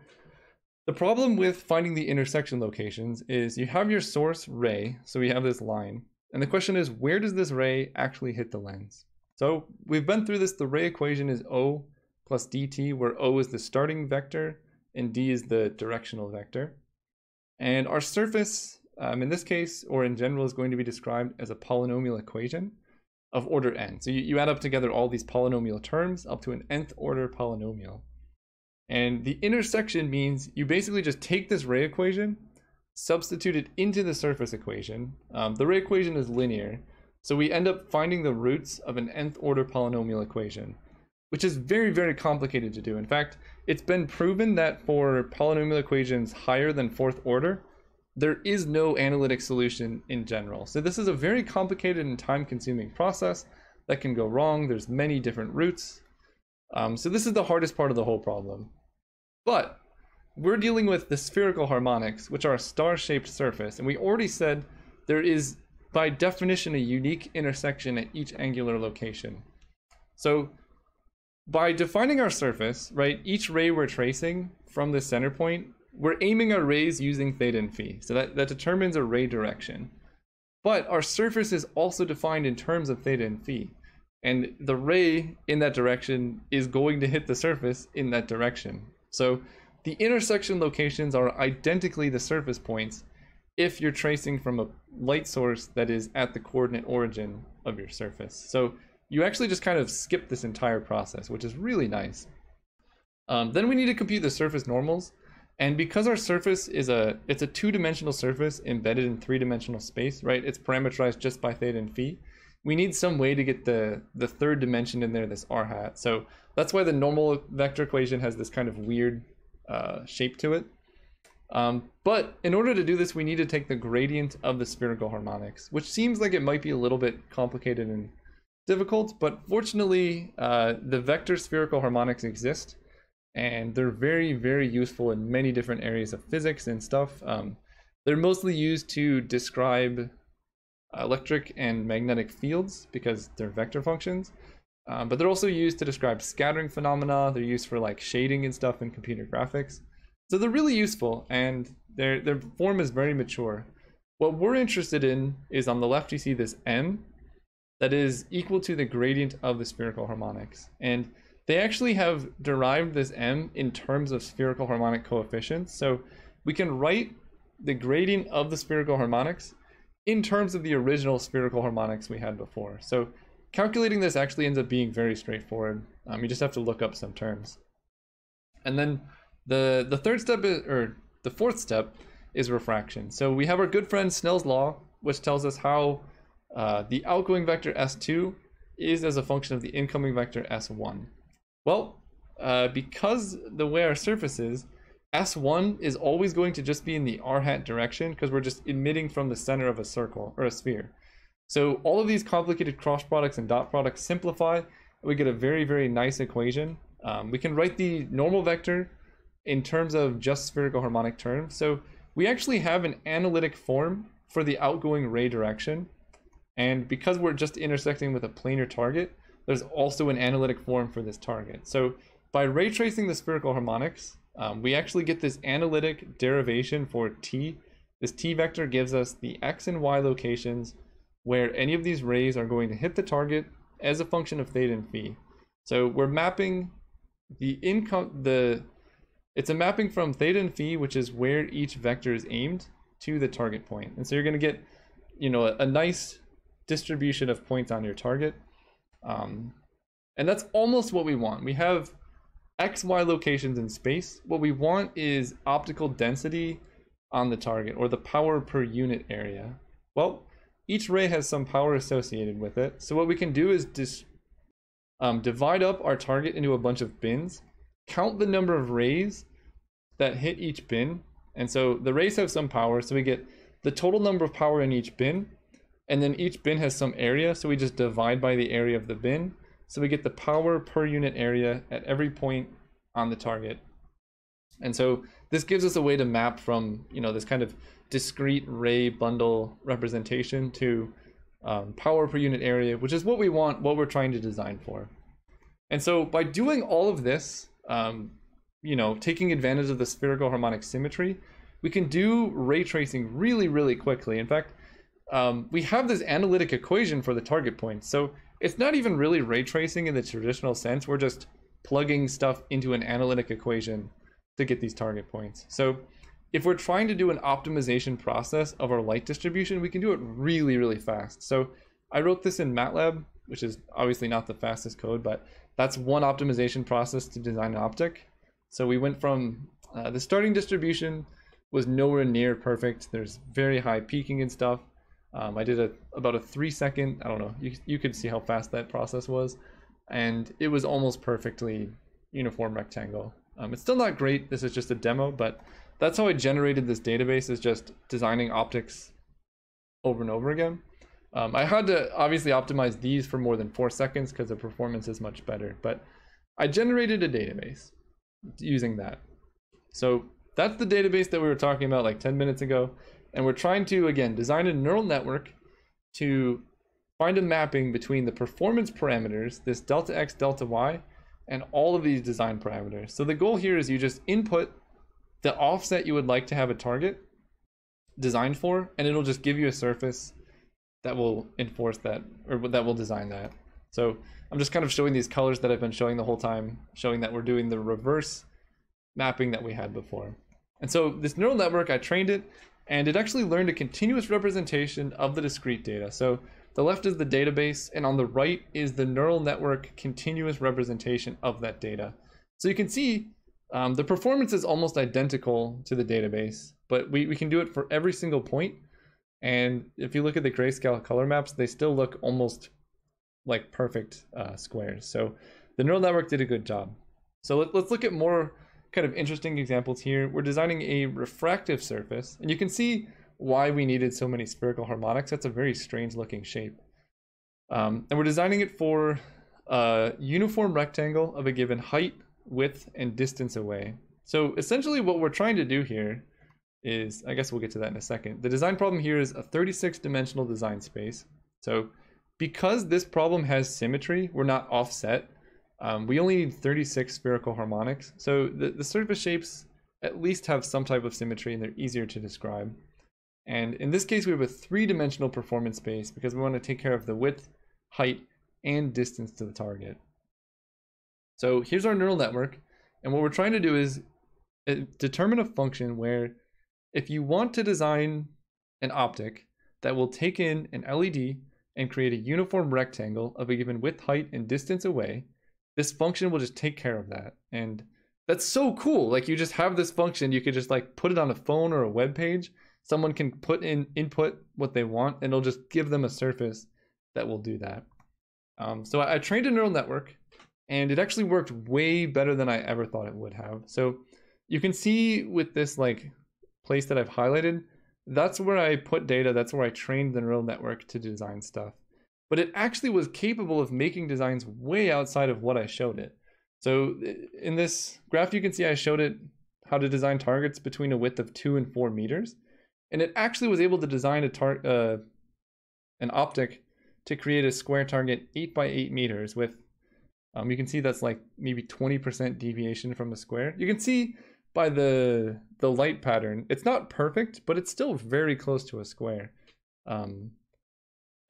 A: the problem with finding the intersection locations is you have your source ray, so we have this line, and the question is where does this ray actually hit the lens? So we've been through this, the ray equation is O plus dt, where O is the starting vector and d is the directional vector. And our surface, um, in this case, or in general, is going to be described as a polynomial equation of order n. So you, you add up together all these polynomial terms up to an nth order polynomial. And the intersection means you basically just take this ray equation, substitute it into the surface equation. Um, the ray equation is linear, so we end up finding the roots of an nth order polynomial equation which is very, very complicated to do. In fact, it's been proven that for polynomial equations higher than fourth order, there is no analytic solution in general. So this is a very complicated and time-consuming process that can go wrong. There's many different roots. Um, so this is the hardest part of the whole problem. But we're dealing with the spherical harmonics, which are a star-shaped surface. And we already said there is, by definition, a unique intersection at each angular location. So by defining our surface, right, each ray we're tracing from the center point, we're aiming our rays using theta and phi. So that, that determines a ray direction. But our surface is also defined in terms of theta and phi. And the ray in that direction is going to hit the surface in that direction. So the intersection locations are identically the surface points if you're tracing from a light source that is at the coordinate origin of your surface. So you actually just kind of skip this entire process, which is really nice. Um, then we need to compute the surface normals. And because our surface is a, it's a two-dimensional surface embedded in three-dimensional space, right? It's parameterized just by theta and phi. We need some way to get the, the third dimension in there, this r hat. So that's why the normal vector equation has this kind of weird uh, shape to it. Um, but in order to do this, we need to take the gradient of the spherical harmonics, which seems like it might be a little bit complicated and difficult, but fortunately, uh, the vector spherical harmonics exist, and they're very, very useful in many different areas of physics and stuff. Um, they're mostly used to describe electric and magnetic fields because they're vector functions. Um, but they're also used to describe scattering phenomena. They're used for like shading and stuff in computer graphics. So they're really useful and their their form is very mature. What we're interested in is on the left you see this m that is equal to the gradient of the spherical harmonics. And they actually have derived this m in terms of spherical harmonic coefficients. So we can write the gradient of the spherical harmonics in terms of the original spherical harmonics we had before. So calculating this actually ends up being very straightforward. Um, you just have to look up some terms. And then the, the third step, is, or the fourth step, is refraction. So we have our good friend Snell's law, which tells us how uh, the outgoing vector s2 is as a function of the incoming vector s1. Well, uh, because the way our surface is, S1 is always going to just be in the r hat direction because we're just emitting from the center of a circle or a sphere. So all of these complicated cross products and dot products simplify. We get a very, very nice equation. Um, we can write the normal vector in terms of just spherical harmonic terms. So we actually have an analytic form for the outgoing ray direction. And because we're just intersecting with a planar target, there's also an analytic form for this target. So by ray tracing the spherical harmonics, um, we actually get this analytic derivation for t. This t vector gives us the x and y locations where any of these rays are going to hit the target as a function of theta and phi. So we're mapping the income the it's a mapping from theta and phi, which is where each vector is aimed, to the target point. And so you're going to get, you know, a, a, nice distribution of points on your target. Um, and that's almost what we want. We have X, Y locations in space. What we want is optical density on the target or the power per unit area. Well, each ray has some power associated with it. So what we can do is um, divide up our target into a bunch of bins, count the number of rays that hit each bin. And so the rays have some power. So we get the total number of power in each bin. And then each bin has some area. So we just divide by the area of the bin. So we get the power per unit area at every point on the target. And so this gives us a way to map from, you know, this kind of discrete ray bundle representation to um, power per unit area, which is what we want, what we're trying to design for. And so by doing all of this, um, you know, taking advantage of the spherical harmonic symmetry, we can do ray tracing really, really quickly. In fact, um, we have this analytic equation for the target point. So it's not even really ray tracing in the traditional sense. We're just plugging stuff into an analytic equation to get these target points. So if we're trying to do an optimization process of our light distribution, we can do it really, really fast. So I wrote this in MATLAB, which is obviously not the fastest code, but that's one optimization process to design an optic. So we went from uh, the starting distribution was nowhere near perfect. There's very high peaking and stuff. Um, I did a about a three second, I don't know, you, you could see how fast that process was. And it was almost perfectly uniform rectangle. Um, it's still not great, this is just a demo, but that's how I generated this database is just designing optics over and over again. Um, I had to obviously optimize these for more than four seconds because the performance is much better, but I generated a database using that. So that's the database that we were talking about like 10 minutes ago. And we're trying to, again, design a neural network to find a mapping between the performance parameters, this delta x, delta y, and all of these design parameters. So the goal here is you just input the offset you would like to have a target designed for, and it'll just give you a surface that will enforce that, or that will design that. So I'm just kind of showing these colors that I've been showing the whole time, showing that we're doing the reverse mapping that we had before. And so this neural network, I trained it and it actually learned a continuous representation of the discrete data. So the left is the database, and on the right is the neural network continuous representation of that data. So you can see um, the performance is almost identical to the database, but we, we can do it for every single point. And if you look at the grayscale color maps, they still look almost like perfect uh, squares. So the neural network did a good job. So let, let's look at more kind of interesting examples here. We're designing a refractive surface, and you can see why we needed so many spherical harmonics. That's a very strange looking shape. Um, and we're designing it for a uniform rectangle of a given height, width, and distance away. So essentially what we're trying to do here is, I guess we'll get to that in a second. The design problem here is a 36 dimensional design space. So because this problem has symmetry, we're not offset, um, we only need 36 spherical harmonics. So the, the surface shapes at least have some type of symmetry and they're easier to describe. And in this case, we have a three-dimensional performance space because we want to take care of the width, height, and distance to the target. So here's our neural network. And what we're trying to do is uh, determine a function where if you want to design an optic that will take in an LED and create a uniform rectangle of a given width, height, and distance away, this function will just take care of that. And that's so cool. Like you just have this function, you could just like put it on a phone or a web page. Someone can put in input what they want and it'll just give them a surface that will do that. Um, so I, I trained a neural network and it actually worked way better than I ever thought it would have. So you can see with this like place that I've highlighted, that's where I put data, that's where I trained the neural network to design stuff. But it actually was capable of making designs way outside of what I showed it. So in this graph, you can see I showed it how to design targets between a width of two and four meters. And it actually was able to design a tar uh, an optic to create a square target eight by eight meters with, um, you can see that's like maybe 20% deviation from a square. You can see by the the light pattern, it's not perfect, but it's still very close to a square. Um,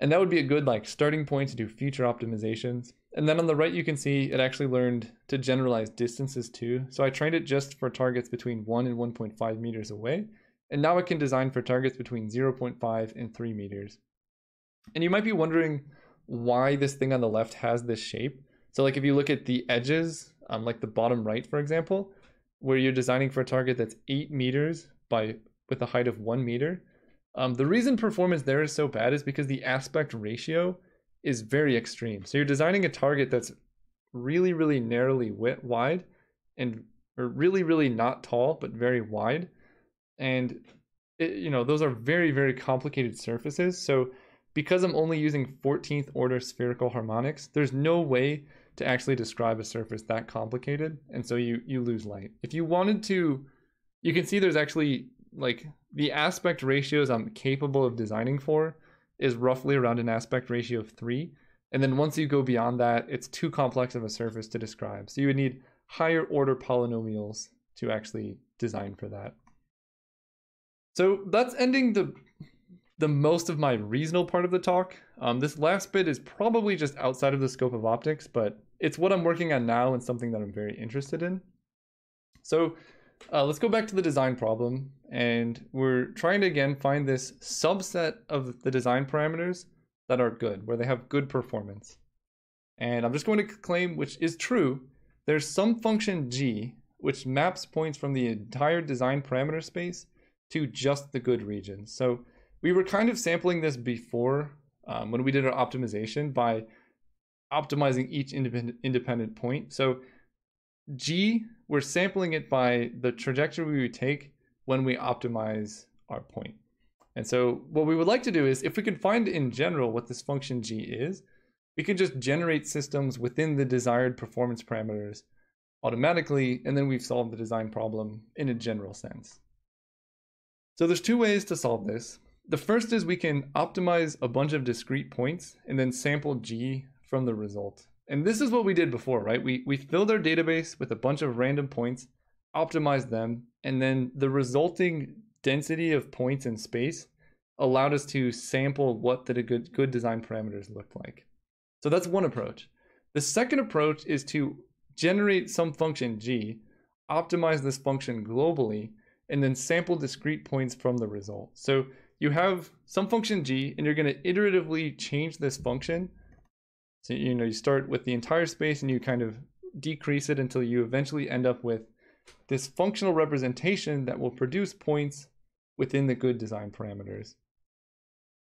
A: and that would be a good like starting point to do future optimizations. And then on the right, you can see it actually learned to generalize distances too. So I trained it just for targets between one and 1.5 meters away. And now it can design for targets between 0.5 and 3 meters. And you might be wondering why this thing on the left has this shape. So like if you look at the edges, um, like the bottom right, for example, where you're designing for a target that's eight meters by with a height of one meter. Um, the reason performance there is so bad is because the aspect ratio is very extreme. So you're designing a target that's really, really narrowly wide and or really, really not tall, but very wide. And it, you know, those are very, very complicated surfaces. So because I'm only using 14th order spherical harmonics, there's no way to actually describe a surface that complicated and so you you lose light if you wanted to you can see there's actually like the aspect ratios i'm capable of designing for is roughly around an aspect ratio of three and then once you go beyond that it's too complex of a surface to describe so you would need higher order polynomials to actually design for that so that's ending the the most of my reasonable part of the talk. Um, this last bit is probably just outside of the scope of optics, but it's what I'm working on now and something that I'm very interested in. So uh, let's go back to the design problem. And we're trying to, again, find this subset of the design parameters that are good, where they have good performance. And I'm just going to claim, which is true, there's some function g, which maps points from the entire design parameter space to just the good regions. So we were kind of sampling this before um, when we did our optimization by optimizing each independent independent point. So G, we're sampling it by the trajectory we take when we optimize our point. And so what we would like to do is if we can find in general what this function G is, we can just generate systems within the desired performance parameters automatically, and then we've solved the design problem in a general sense. So there's two ways to solve this. The first is we can optimize a bunch of discrete points and then sample G from the result. And this is what we did before, right? We, we filled our database with a bunch of random points, optimized them, and then the resulting density of points in space allowed us to sample what the good, good design parameters looked like. So that's one approach. The second approach is to generate some function g, optimize this function globally, and then sample discrete points from the result. So you have some function g, and you're going to iteratively change this function. So, you know, you start with the entire space and you kind of decrease it until you eventually end up with this functional representation that will produce points within the good design parameters.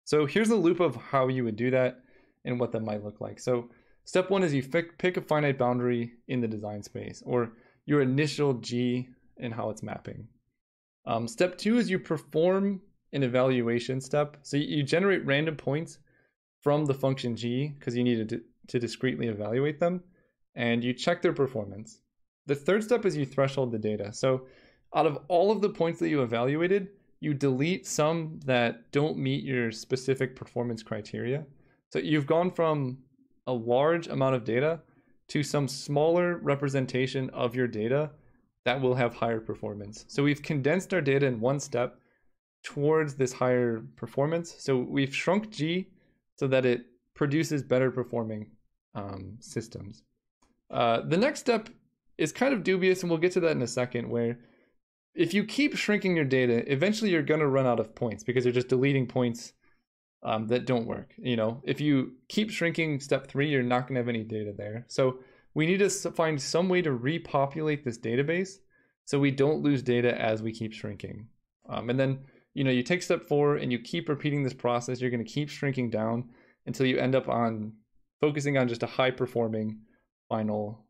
A: So here's the loop of how you would do that and what that might look like. So step one is you pick a finite boundary in the design space, or your initial G and how it's mapping. Um, step two is you perform an evaluation step. So you generate random points from the function G because you need to, to discretely evaluate them and you check their performance. The third step is you threshold the data. So out of all of the points that you evaluated, you delete some that don't meet your specific performance criteria. So you've gone from a large amount of data to some smaller representation of your data that will have higher performance. So we've condensed our data in one step towards this higher performance. So we've shrunk G so that it produces better performing um, systems. Uh, the next step is kind of dubious, and we'll get to that in a second, where if you keep shrinking your data, eventually you're going to run out of points because you're just deleting points um, that don't work. You know, if you keep shrinking step three, you're not going to have any data there. So we need to find some way to repopulate this database so we don't lose data as we keep shrinking. Um, and then, you know, you take step four and you keep repeating this process. You're going to keep shrinking down until you end up on focusing on just a high performing final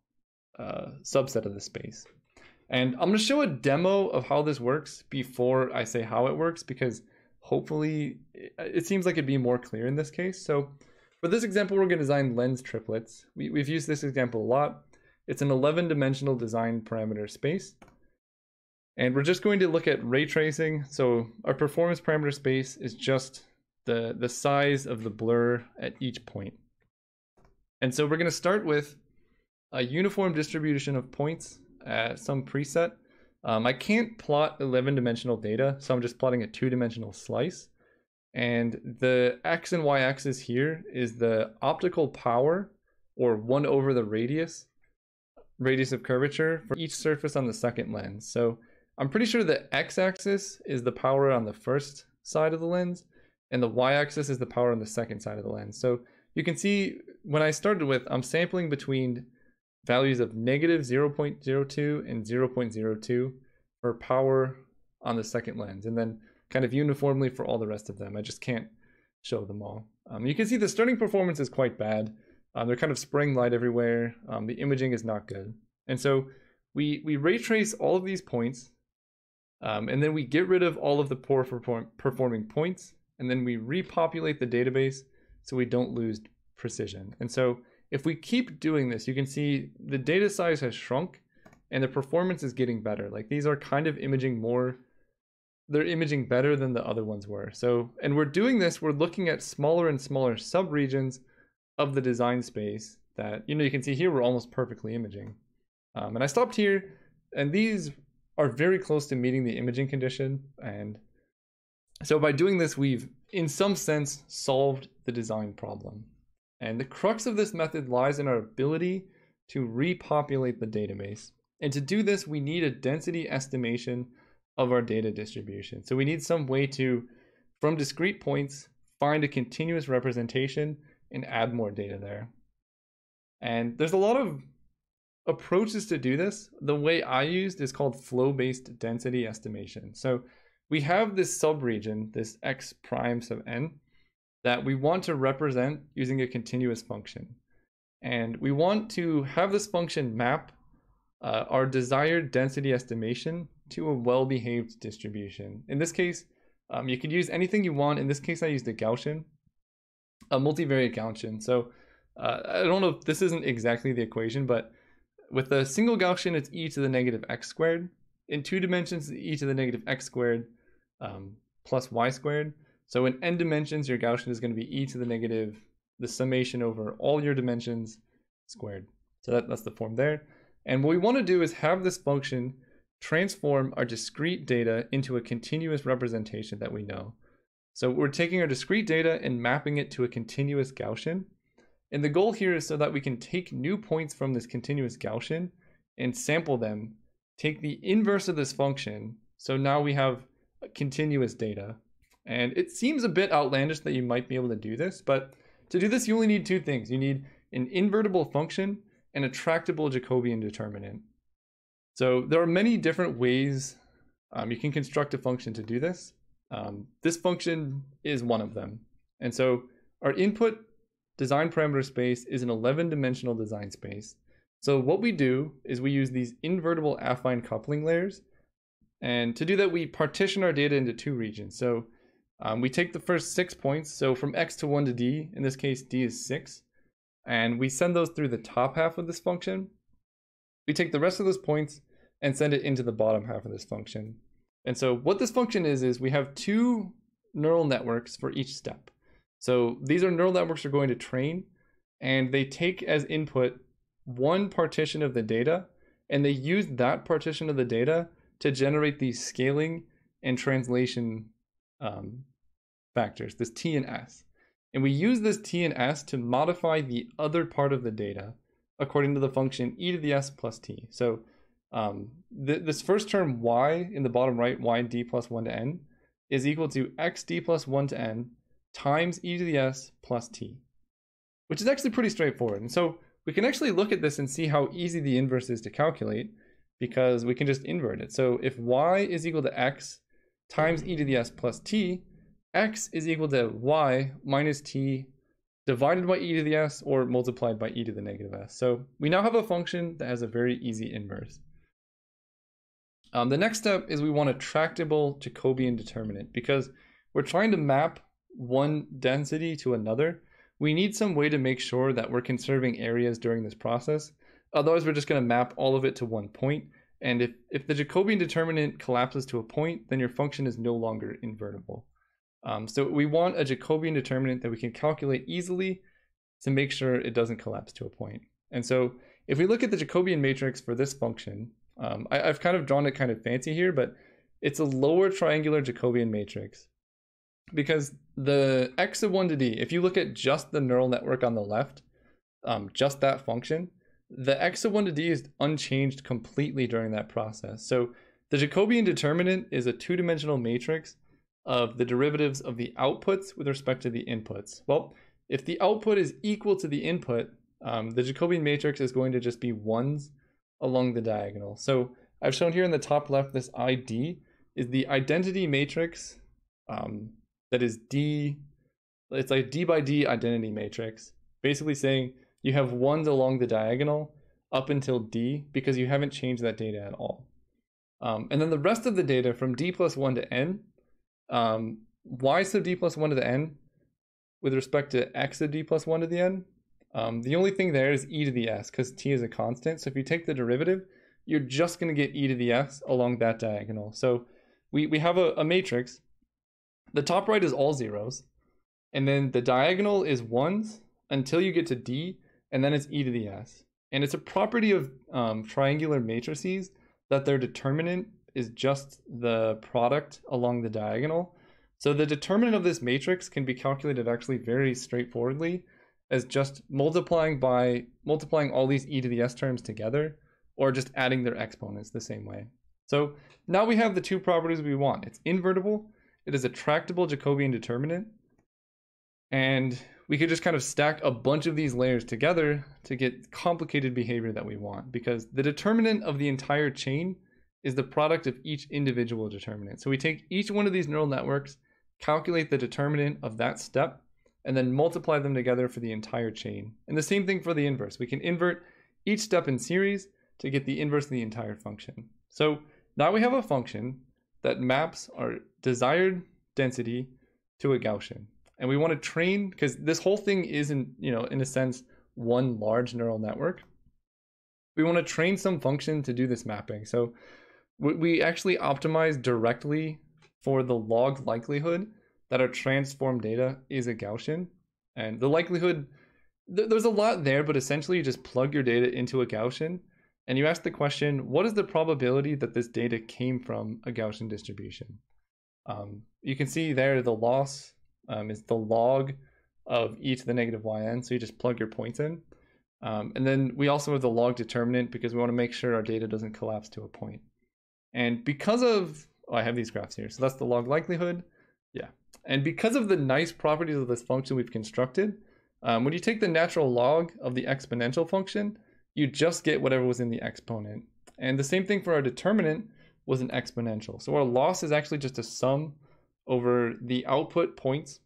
A: uh, subset of the space. And I'm going to show a demo of how this works before I say how it works because hopefully it seems like it'd be more clear in this case. So for this example, we're going to design lens triplets. We, we've used this example a lot. It's an 11 dimensional design parameter space. And we're just going to look at ray tracing. So our performance parameter space is just the, the size of the blur at each point. And so we're going to start with a uniform distribution of points at some preset. Um, I can't plot 11 dimensional data, so I'm just plotting a two dimensional slice. And the x and y axis here is the optical power or 1 over the radius, radius of curvature for each surface on the second lens. So I'm pretty sure the x-axis is the power on the first side of the lens, and the y-axis is the power on the second side of the lens. So you can see when I started with, I'm sampling between values of negative 0.02 and 0.02 for power on the second lens. And then kind of uniformly for all the rest of them. I just can't show them all. Um, you can see the starting performance is quite bad. Um, they're kind of spraying light everywhere. Um, the imaging is not good. And so we, we ray trace all of these points, um, and then we get rid of all of the poor perform performing points, and then we repopulate the database so we don't lose precision. And so if we keep doing this, you can see the data size has shrunk and the performance is getting better. Like these are kind of imaging more they're imaging better than the other ones were. So, and we're doing this, we're looking at smaller and smaller subregions of the design space that, you know, you can see here, we're almost perfectly imaging. Um, and I stopped here, and these are very close to meeting the imaging condition. And so by doing this, we've, in some sense, solved the design problem. And the crux of this method lies in our ability to repopulate the database. And to do this, we need a density estimation of our data distribution. So we need some way to, from discrete points, find a continuous representation and add more data there. And there's a lot of approaches to do this. The way I used is called flow-based density estimation. So we have this subregion, this x prime sub n, that we want to represent using a continuous function. And we want to have this function map uh, our desired density estimation to a well-behaved distribution. In this case, um, you could use anything you want. In this case, I used a Gaussian, a multivariate Gaussian. So uh, I don't know if this isn't exactly the equation, but with a single Gaussian, it's e to the negative x squared. In two dimensions, e to the negative x squared um, plus y squared. So in n dimensions, your Gaussian is going to be e to the negative, the summation over all your dimensions squared. So that, that's the form there. And what we want to do is have this function transform our discrete data into a continuous representation that we know. So we're taking our discrete data and mapping it to a continuous Gaussian. And the goal here is so that we can take new points from this continuous Gaussian and sample them, take the inverse of this function. So now we have continuous data. And it seems a bit outlandish that you might be able to do this, but to do this, you only need two things. You need an invertible function and a tractable Jacobian determinant. So there are many different ways um, you can construct a function to do this. Um, this function is one of them. And so our input design parameter space is an 11 dimensional design space. So what we do is we use these invertible affine coupling layers. And to do that, we partition our data into two regions. So um, we take the first six points. So from x to 1 to d, in this case, d is 6. And we send those through the top half of this function. We take the rest of those points and send it into the bottom half of this function. And so what this function is, is we have two neural networks for each step. So these are neural networks we're going to train, and they take as input one partition of the data, and they use that partition of the data to generate these scaling and translation um, factors, this T and S. And we use this T and S to modify the other part of the data according to the function e to the S plus T. So um, th this first term y in the bottom right, y d plus 1 to n, is equal to x d plus 1 to n times e to the s plus t, which is actually pretty straightforward. And so we can actually look at this and see how easy the inverse is to calculate because we can just invert it. So if y is equal to x times e to the s plus t, x is equal to y minus t divided by e to the s or multiplied by e to the negative s. So we now have a function that has a very easy inverse. Um, the next step is we want a tractable Jacobian determinant because we're trying to map one density to another. We need some way to make sure that we're conserving areas during this process. Otherwise, we're just going to map all of it to one point. And if, if the Jacobian determinant collapses to a point, then your function is no longer invertible. Um, so we want a Jacobian determinant that we can calculate easily to make sure it doesn't collapse to a point. And so if we look at the Jacobian matrix for this function, um, I, have kind of drawn it kind of fancy here, but it's a lower triangular Jacobian matrix because the x of 1 to d, if you look at just the neural network on the left, um, just that function, the x of 1 to d is unchanged completely during that process. So the Jacobian determinant is a two-dimensional matrix of the derivatives of the outputs with respect to the inputs. Well, if the output is equal to the input, um, the Jacobian matrix is going to just be ones along the diagonal. So I've shown here in the top left, this ID is the identity matrix um, that is D, it's like D by D identity matrix, basically saying you have ones along the diagonal up until D because you haven't changed that data at all. Um, and then the rest of the data from D plus 1 to N, um, y sub D plus 1 to the N with respect to x of D plus 1 to the N, um, the only thing there is e to the s because t is a constant. So if you take the derivative, you're just going to get e to the s along that diagonal. So we, we have a, a matrix. The top right is all zeros. And then the diagonal is ones until you get to d, and then it's e to the s. And it's a property of um, triangular matrices that their determinant is just the product along the diagonal. So the determinant of this matrix can be calculated actually very straightforwardly as just multiplying by multiplying all these e to the s terms together or just adding their exponents the same way. So now we have the two properties we want. It's invertible, it is a tractable Jacobian determinant, and we could just kind of stack a bunch of these layers together to get complicated behavior that we want because the determinant of the entire chain is the product of each individual determinant. So we take each one of these neural networks, calculate the determinant of that step, and then multiply them together for the entire chain. And the same thing for the inverse. We can invert each step in series to get the inverse of the entire function. So now we have a function that maps our desired density to a Gaussian. And we want to train, because this whole thing isn't, you know, in a sense, one large neural network. We want to train some function to do this mapping. So we actually optimize directly for the log likelihood that our transform data is a Gaussian. And the likelihood, th there's a lot there, but essentially you just plug your data into a Gaussian and you ask the question, what is the probability that this data came from a Gaussian distribution? Um, you can see there the loss um, is the log of e to the negative yn, so you just plug your points in. Um, and then we also have the log determinant because we want to make sure our data doesn't collapse to a point. And because of, oh, I have these graphs here. So that's the log likelihood. Yeah, and because of the nice properties of this function we've constructed, um, when you take the natural log of the exponential function, you just get whatever was in the exponent. And the same thing for our determinant was an exponential. So our loss is actually just a sum over the output points,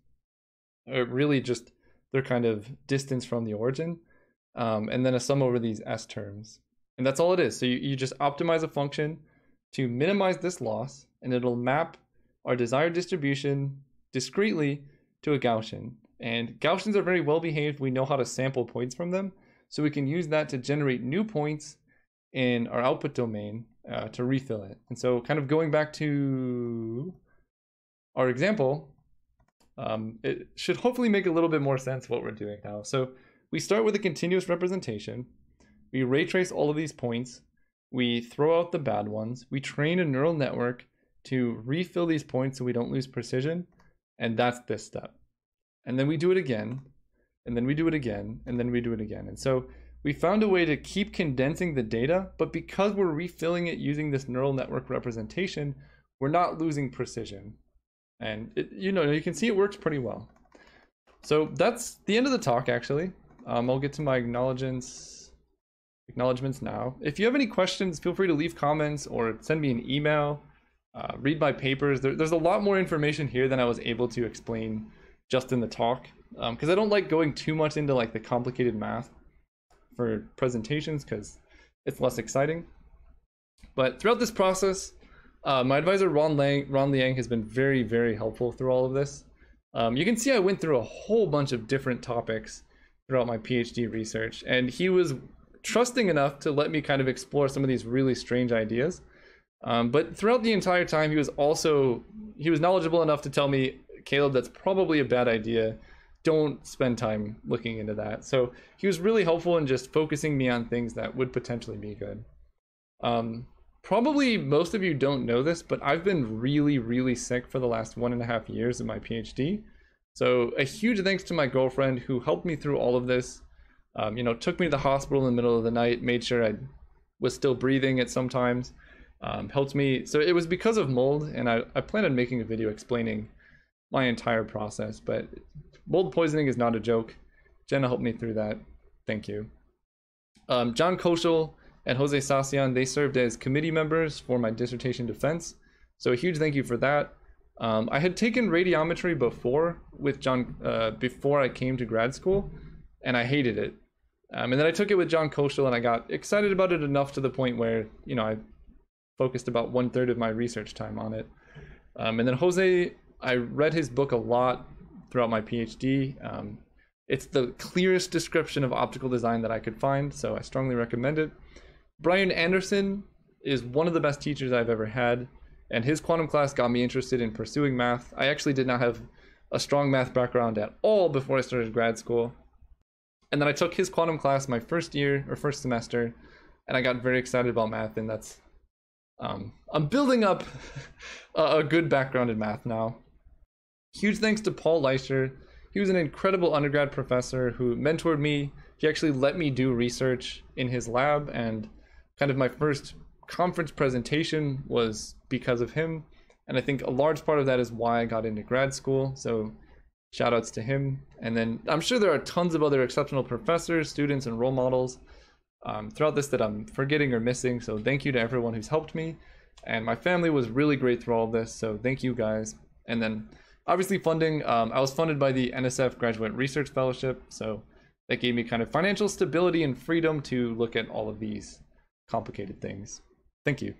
A: or really just their kind of distance from the origin. um, and then a sum over these S terms. And that's all it is. So you, you just optimize a function to minimize this loss, and it'll map our desired distribution discretely to a Gaussian. And Gaussians are very well behaved. We know how to sample points from them. So we can use that to generate new points in our output domain uh, to refill it. And so kind of going back to our example, um, it should hopefully make a little bit more sense what we're doing now. So we start with a continuous representation. We ray trace all of these points. We throw out the bad ones. We train a neural network to refill these points so we don't lose precision. And that's this step. And then we do it again. And then we do it again. And then we do it again. And so we found a way to keep condensing the data, but because we're refilling it using this neural network representation, we're not losing precision. And it, you know, you can see it works pretty well. So that's the end of the talk, actually. Um, I'll get to my acknowledgements, acknowledgements now. If you have any questions, feel free to leave comments or send me an email. Uh, read my papers. There, there's a lot more information here than I was able to explain just in the talk because um, I don't like going too much into like the complicated math for presentations because it's less exciting. But throughout this process, uh, my advisor Ron, Lang, Ron Liang has been very, very helpful through all of this. Um, you can see I went through a whole bunch of different topics throughout my PhD research, and he was trusting enough to let me kind of explore some of these really strange ideas. Um, but throughout the entire time, he was also he was knowledgeable enough to tell me, Caleb, that's probably a bad idea don't spend time looking into that. So he was really helpful in just focusing me on things that would potentially be good. Um, probably most of you don't know this, but I've been really, really sick for the last one and a half years of my PhD. So a huge thanks to my girlfriend who helped me through all of this. Um, you know, took me to the hospital in the middle of the night, made sure I was still breathing at some times, um, helped me. So it was because of mold, and I, I plan on making a video explaining my entire process, but mold poisoning is not a joke. Jenna helped me through that. Thank you. Um, John Koshel and Jose Sasian, they served as committee members for my dissertation defense. So a huge thank you for that. Um, I had taken radiometry before with John, uh, before I came to grad school, and I hated it. Um, and then I took it with John Koshel, and I got excited about it enough to the point where, you know, I focused about one third of my research time on it. Um, and then Jose, I read his book a lot throughout my PhD. Um, it's the clearest description of optical design that I could find, so I strongly recommend it. Brian Anderson is one of the best teachers I've ever had, and his quantum class got me interested in pursuing math. I actually did not have a strong math background at all before I started grad school. And then I took his quantum class my first year or first semester, and I got very excited about math, and that's um, I'm building up a, a good background in math now. Huge thanks to Paul Leisher. He was an incredible undergrad professor who mentored me. He actually let me do research in his lab, and kind of my first conference presentation was because of him. And I think a large part of that is why I got into grad school. So shout outs to him. And then I'm sure there are tons of other exceptional professors, students, and role models um, throughout this that I'm forgetting or missing. So thank you to everyone who's helped me. And my family was really great through all of this. So thank you guys. And then obviously funding, um, I was funded by the NSF Graduate Research Fellowship, so that gave me kind of financial stability and freedom to look at all of these complicated things. Thank you.